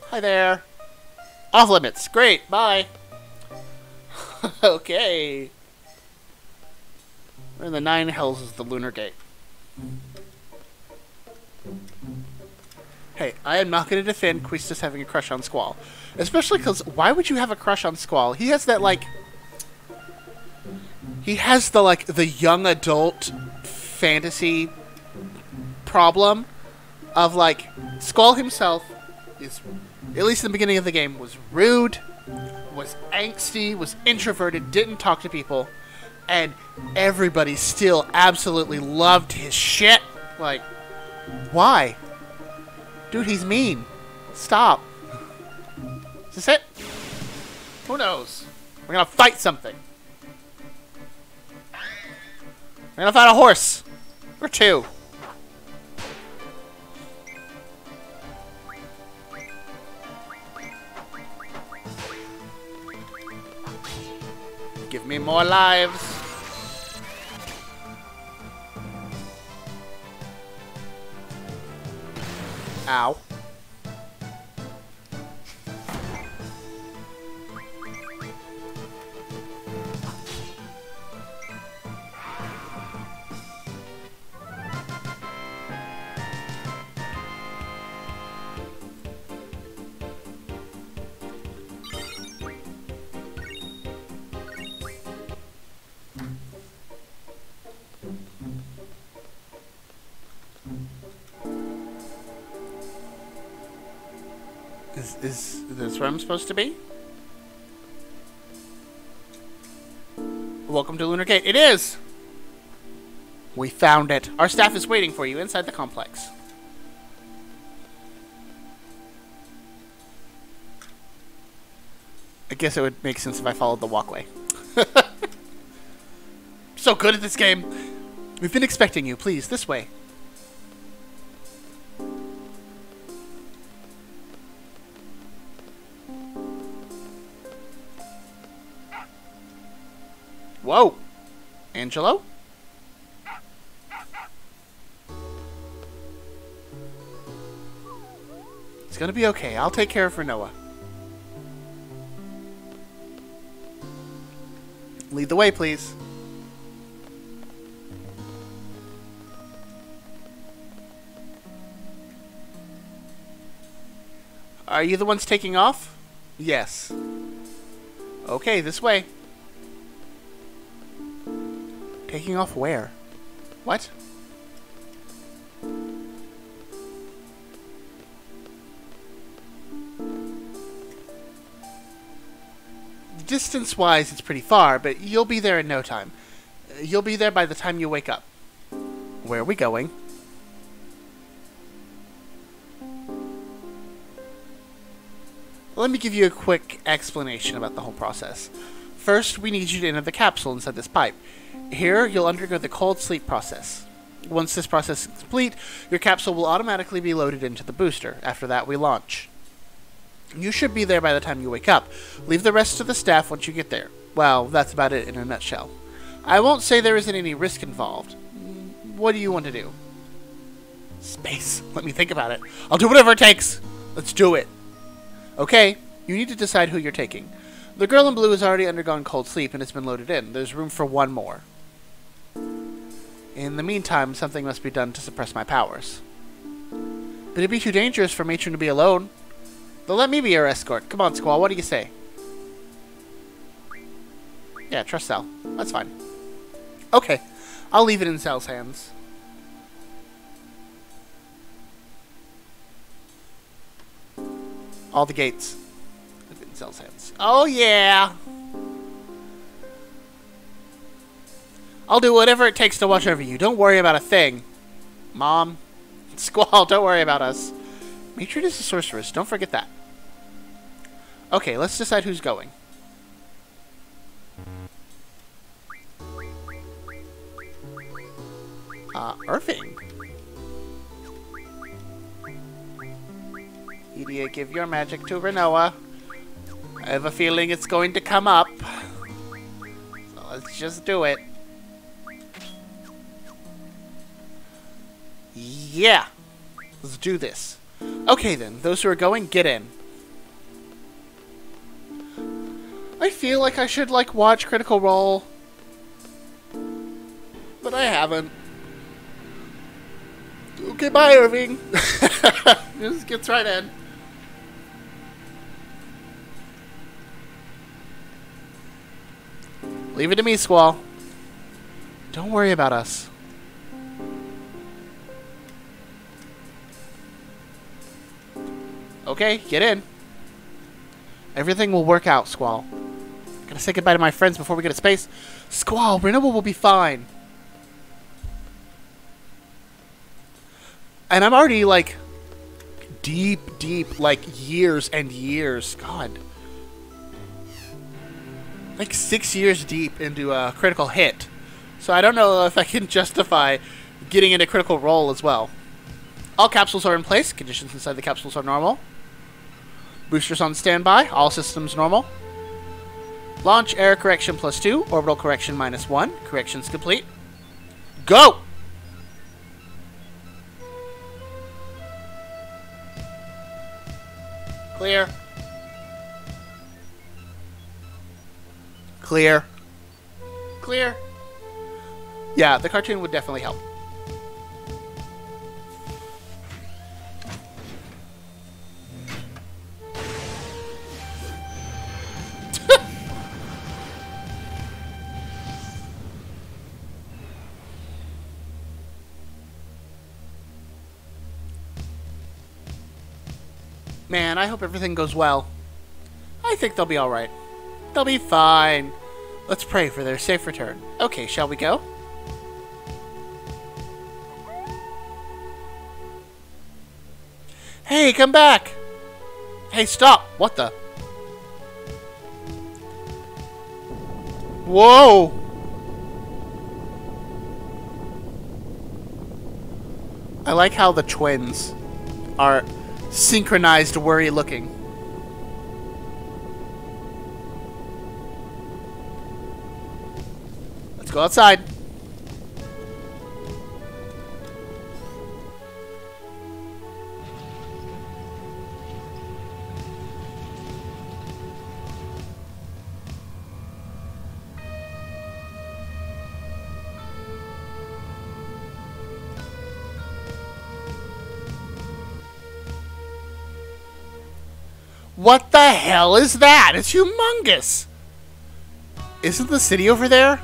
Hi there. Off limits. Great. Bye. okay. Where in the nine hells is the lunar gate? Hey, I am not going to defend Quistis having a crush on Squall. Especially because, why would you have a crush on Squall? He has that, like... He has the, like, the young adult fantasy problem of, like, Squall himself is at least in the beginning of the game, was rude, was angsty, was introverted, didn't talk to people, and everybody still absolutely loved his shit. Like, why? Dude, he's mean. Stop. Is this it? Who knows? We're gonna fight something. We're gonna fight a horse. Or two. Give me more lives. Ow. Is, is this where I'm supposed to be? Welcome to Lunar Gate. It is! We found it. Our staff is waiting for you inside the complex. I guess it would make sense if I followed the walkway. so good at this game. We've been expecting you. Please, this way. Whoa! Angelo? It's gonna be okay. I'll take care of her, Noah. Lead the way, please. Are you the ones taking off? Yes. Okay, this way. Taking off where? What? Distance-wise, it's pretty far, but you'll be there in no time. Uh, You'll be there by the time you wake up. Where are we going? Let me give you a quick explanation about the whole process. First, we need you to enter the capsule inside this pipe. Here, you'll undergo the cold sleep process. Once this process is complete, your capsule will automatically be loaded into the booster. After that, we launch. You should be there by the time you wake up. Leave the rest to the staff once you get there. Well, that's about it in a nutshell. I won't say there isn't any risk involved. What do you want to do? Space. Let me think about it. I'll do whatever it takes. Let's do it. Okay, you need to decide who you're taking. The girl in blue has already undergone cold sleep and has been loaded in. There's room for one more. In the meantime, something must be done to suppress my powers. But it'd be too dangerous for Matron to be alone. They'll let me be your escort. Come on, Squall, what do you say? Yeah, trust Sal. That's fine. Okay, I'll leave it in Sal's hands. All the gates. In Sal's hands. Oh, yeah! I'll do whatever it takes to watch over you. Don't worry about a thing. Mom. Squall, don't worry about us. Matron is a sorceress. Don't forget that. Okay, let's decide who's going. Uh, Irvine. Idiot, give your magic to Rinoa. I have a feeling it's going to come up. So let's just do it. Yeah. Let's do this. Okay then, those who are going, get in. I feel like I should, like, watch Critical Role. But I haven't. Okay, bye, Irvine. Just gets right in. Leave it to me, Squall. Don't worry about us. Okay, get in. Everything will work out, Squall. Gotta say goodbye to my friends before we get to space. Squall, Renewal will be fine. And I'm already, like, deep, deep, like, years and years. God. Like, six years deep into a critical hit. So I don't know if I can justify getting into critical role as well. All capsules are in place. Conditions inside the capsules are normal. Boosters on standby. All systems normal. Launch error correction plus 2. Orbital correction minus 1. Corrections complete. Go! Clear. Clear. Clear. Yeah, the cartoon would definitely help. Man, I hope everything goes well. I think they'll be alright. They'll be fine. Let's pray for their safe return. Okay, shall we go? Hey, come back! Hey, stop! What the? Whoa! I like how the twins are synchronized worry looking. Let's go outside. What the hell is that? It's humongous! Isn't the city over there?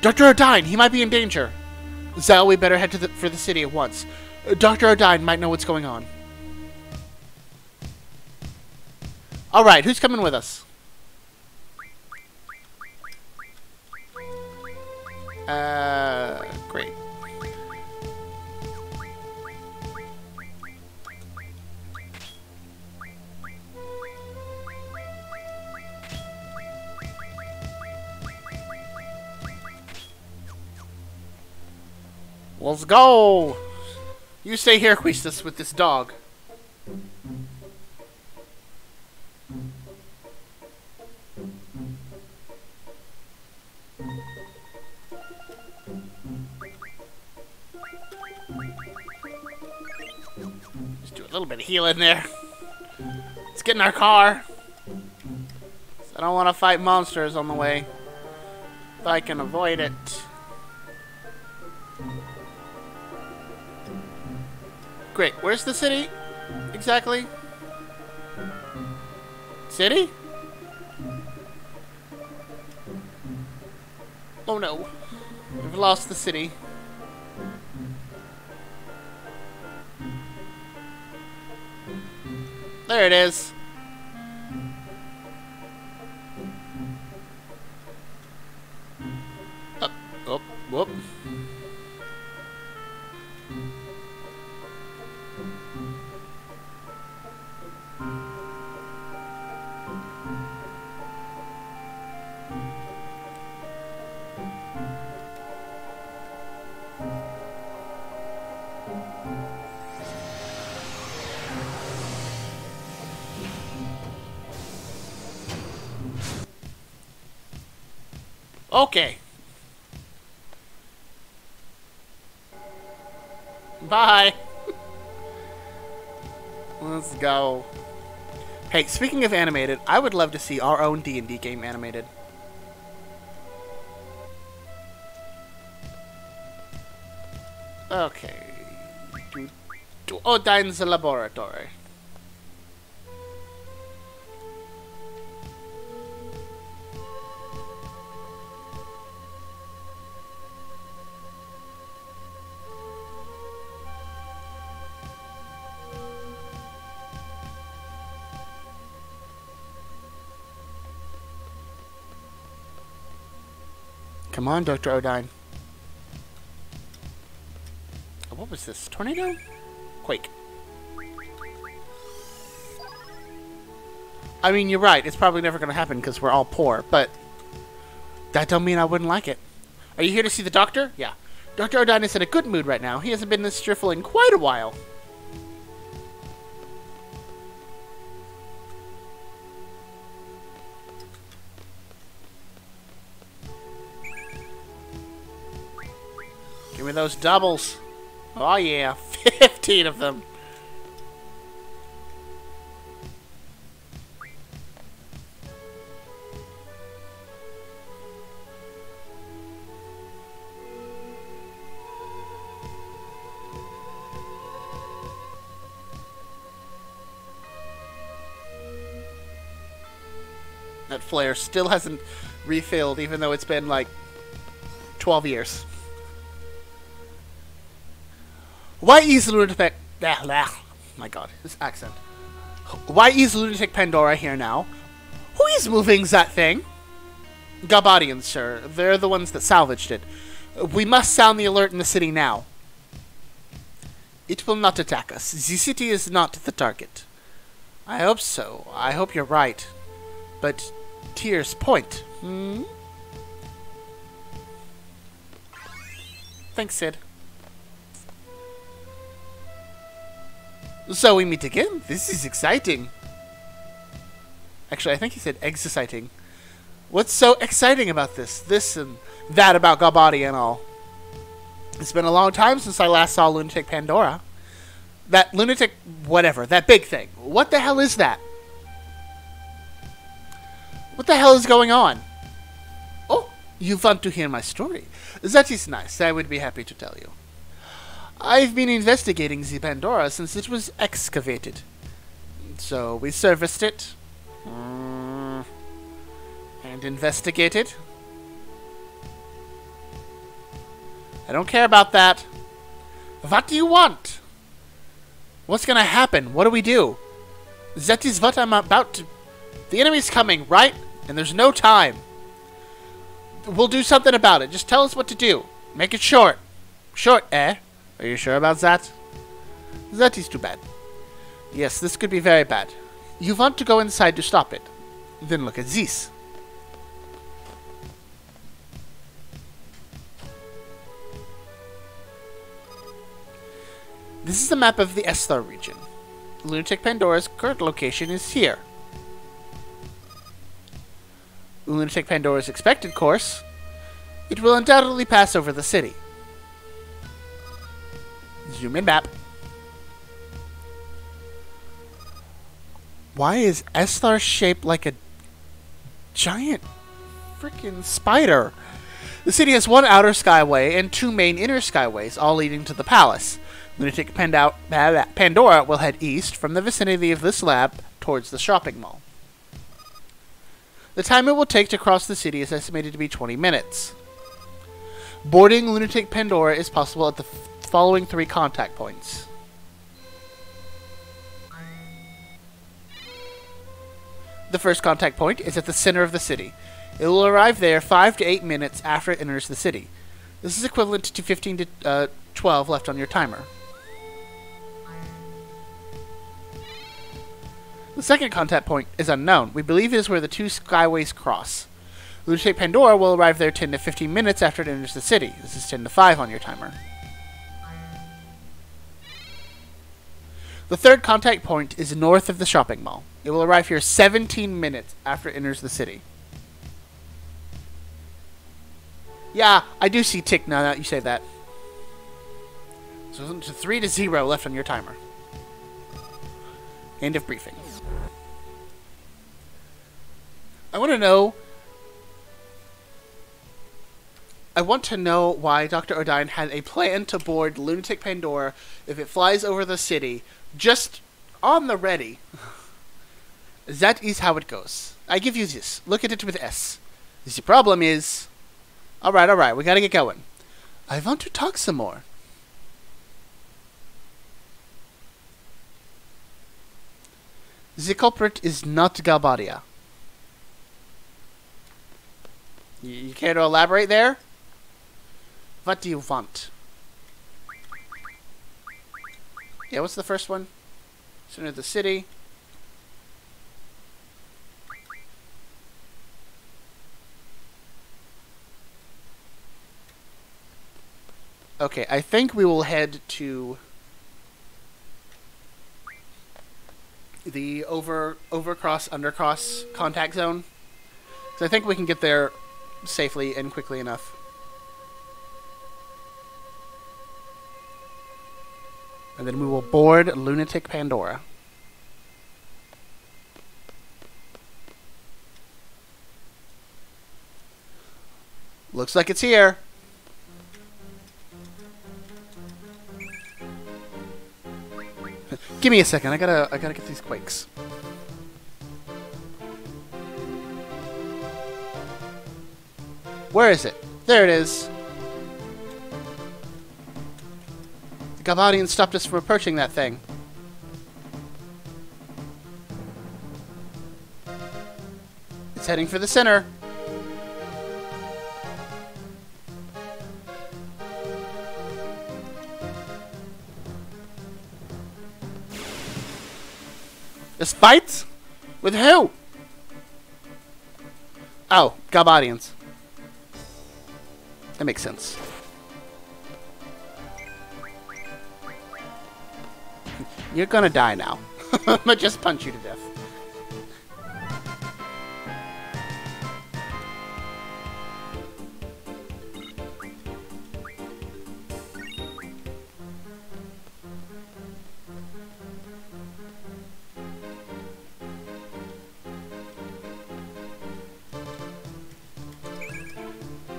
Dr. Odine, he might be in danger. Zell, we better head to the, for the city at once. Dr. Odine might know what's going on. Alright, who's coming with us? Uh, great. Let's go! You stay here, Quistis, with this dog. Just do a little bit of healing there. Let's get in our car. I don't want to fight monsters on the way. If I can avoid it. Great. Where's the city? Exactly? City? Oh no. We've lost the city. There it is. Okay. Bye. Let's go. Hey, speaking of animated, I would love to see our own D&D game animated. Okay. To Odine's oh, laboratory. Come on, Dr. Odine. What was this? Tornado? Quake. I mean, you're right. It's probably never going to happen because we're all poor, but that don't mean I wouldn't like it. Are you here to see the doctor? Yeah. Dr. Odine is in a good mood right now. He hasn't been this cheerful in quite a while. Those doubles. Oh yeah, 15 of them. That flare still hasn't refilled, even though it's been like 12 years. Why is lunatic? Blah, blah. My God, this accent. Why is lunatic Pandora here now? Who is moving that thing? Galbadians, sir. They're the ones that salvaged it. We must sound the alert in the city now. It will not attack us. The city is not the target. I hope so. I hope you're right. But Tier's point. Hmm? Thanks, Sid. So we meet again. This is exciting. Actually, I think he said exciting. What's so exciting about this? This and that about Galbadia and all. It's been a long time since I last saw Lunatic Pandora. That lunatic, whatever, that big thing. What the hell is that? What the hell is going on? Oh, you want to hear my story? That is nice. I would be happy to tell you. I've been investigating the Pandora since it was excavated. So we serviced it. mm, and investigated. I don't care about that. What do you want? What's gonna happen? What do we do? That is what I'm about to... The enemy's coming, right? And there's no time. We'll do something about it. Just tell us what to do. Make it short. Short, eh? Are you sure about that? That is too bad. Yes, this could be very bad. You want to go inside to stop it. Then look at this. This is a map of the Esthar region. Lunatic Pandora's current location is here. Lunatic Pandora's expected course, it will undoubtedly pass over the city. Zoom in map. Why is Esthar shaped like a giant freaking spider? The city has one outer skyway and two main inner skyways, all leading to the palace. Lunatic Pandora will head east from the vicinity of this lab towards the shopping mall. The time it will take to cross the city is estimated to be 20 minutes. Boarding Lunatic Pandora is possible at the following three contact points. The first contact point is at the center of the city. It will arrive there 5 to 8 minutes after it enters the city. This is equivalent to 15 to uh, 12 left on your timer. The second contact point is unknown. We believe it is where the two skyways cross. Lunatic Pandora will arrive there 10 to 15 minutes after it enters the city. This is 10 to 5 on your timer. The third contact point is north of the shopping mall. It will arrive here 17 minutes after it enters the city. Yeah, I do see tick now that you say that. So 3 to 0 left on your timer. End of briefing. I want to know. I want to know why Dr. Odine had a plan to board Lunatic Pandora if it flies over the city, just on the ready. that is how it goes. I give you this. Look at it with S. The problem is. Alright, alright, we gotta get going. I want to talk some more. The culprit is not Galbadia. You, care to elaborate there? What do you want? Yeah, what's the first one? Center of the city. Okay, I think we will head to the over overcross undercross contact zone. So I think we can get there safely and quickly enough. And then we will board Lunatic Pandora. Looks like it's here. Give me a second. I gotta I gotta get these quakes. Where is it? There it is. The stopped us from approaching that thing. It's heading for the center. This fight? With who? Oh, Galbadians. That makes sense. You're gonna die now. I'm gonna just punch you to death.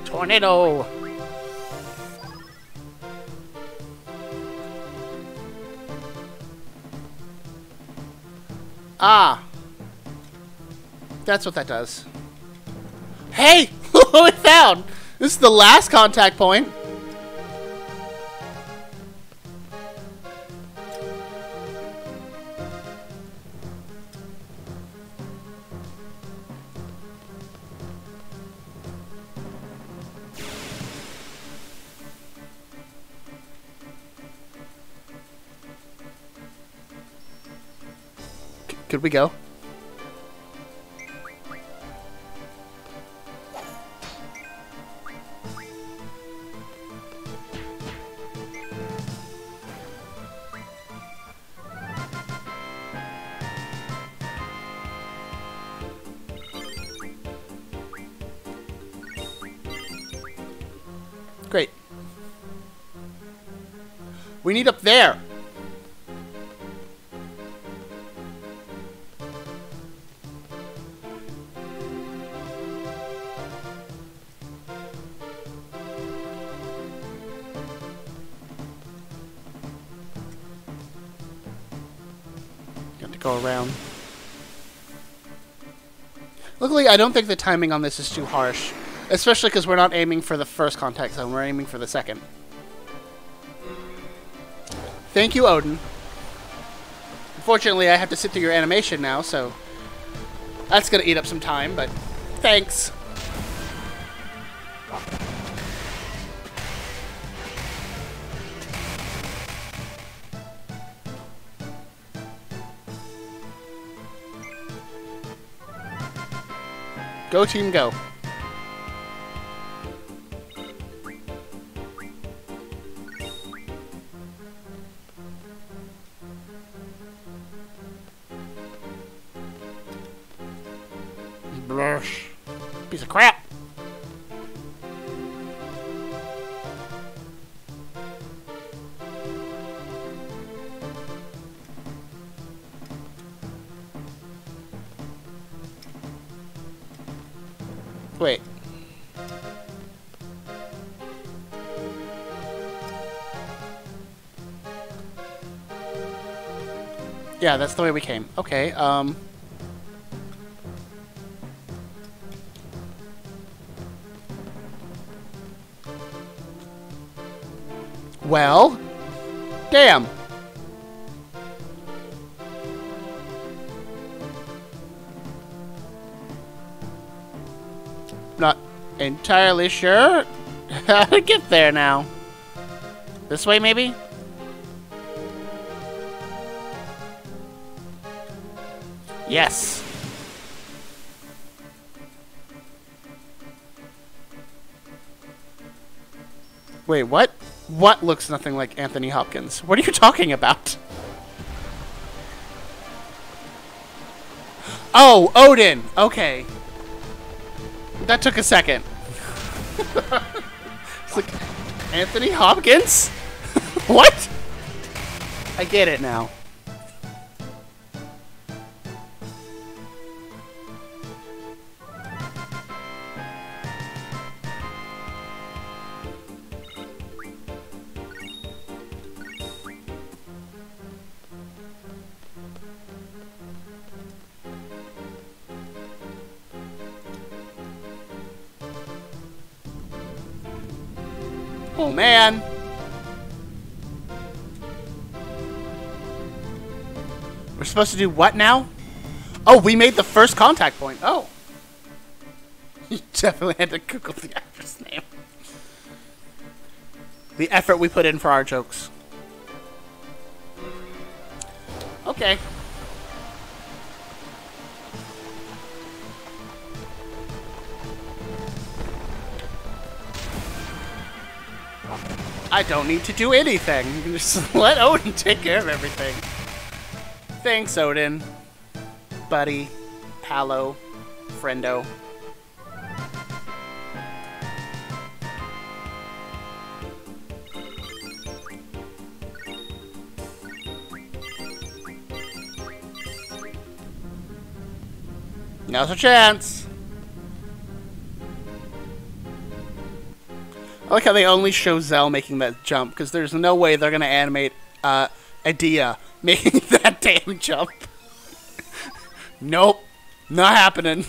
Tornado! Ah! That's what that does. Hey! Look what we found! This is the last contact point! Could we go? Great. We need up there. The timing on this is too harsh. Especially because we're not aiming for the first contact zone, we're aiming for the second. Thank you, Odin. Unfortunately, I have to sit through your animation now, so... That's gonna eat up some time, but... Thanks. Go team go. Yeah, that's the way we came. Okay, um... Well... Damn! Not entirely sure how to get there now. This way, maybe? Yes. Wait, what? What looks nothing like Anthony Hopkins? What are you talking about? Oh, Odin! Okay. That took a second. it's like, Anthony Hopkins? what? I get it now. Oh man. We're supposed to do what now? Oh, we made the first contact point. Oh. You definitely had to Google the actress name. The effort we put in for our jokes. I don't need to do anything. Just let Odin take care of everything. Thanks, Odin. Buddy. Palo. Friendo. Now's a chance. Like how they only show Zell making that jump, because there's no way they're to animate uh, Edea making that damn jump. nope. Not happening.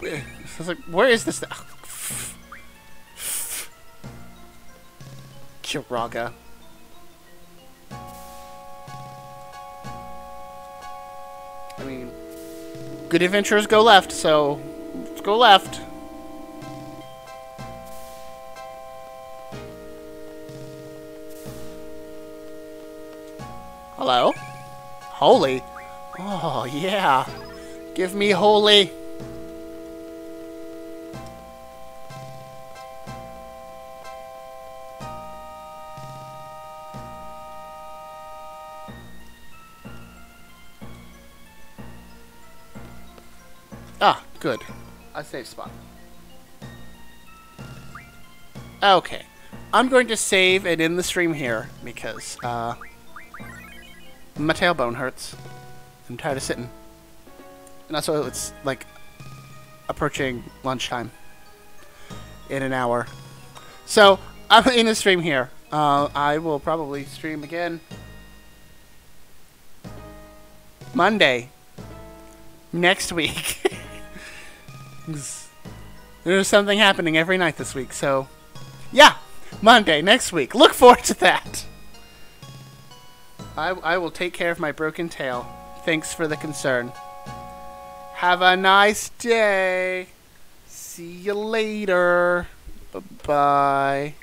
Where is this? Curaga. I mean, Good adventurers go left, so let's go left. Hello? Holy. Oh, yeah. Give me holy. Good. A safe spot. Okay. I'm going to save and end the stream here because, uh, my tailbone hurts. I'm tired of sitting. And also, it's like approaching lunchtime in an hour. So, I'm in the stream here. Uh, I will probably stream again Monday next week. There's something happening every night this week, so yeah, Monday next week. Look forward to that. I, I will take care of my broken tail. Thanks for the concern. Have a nice day. See you later. Bye bye.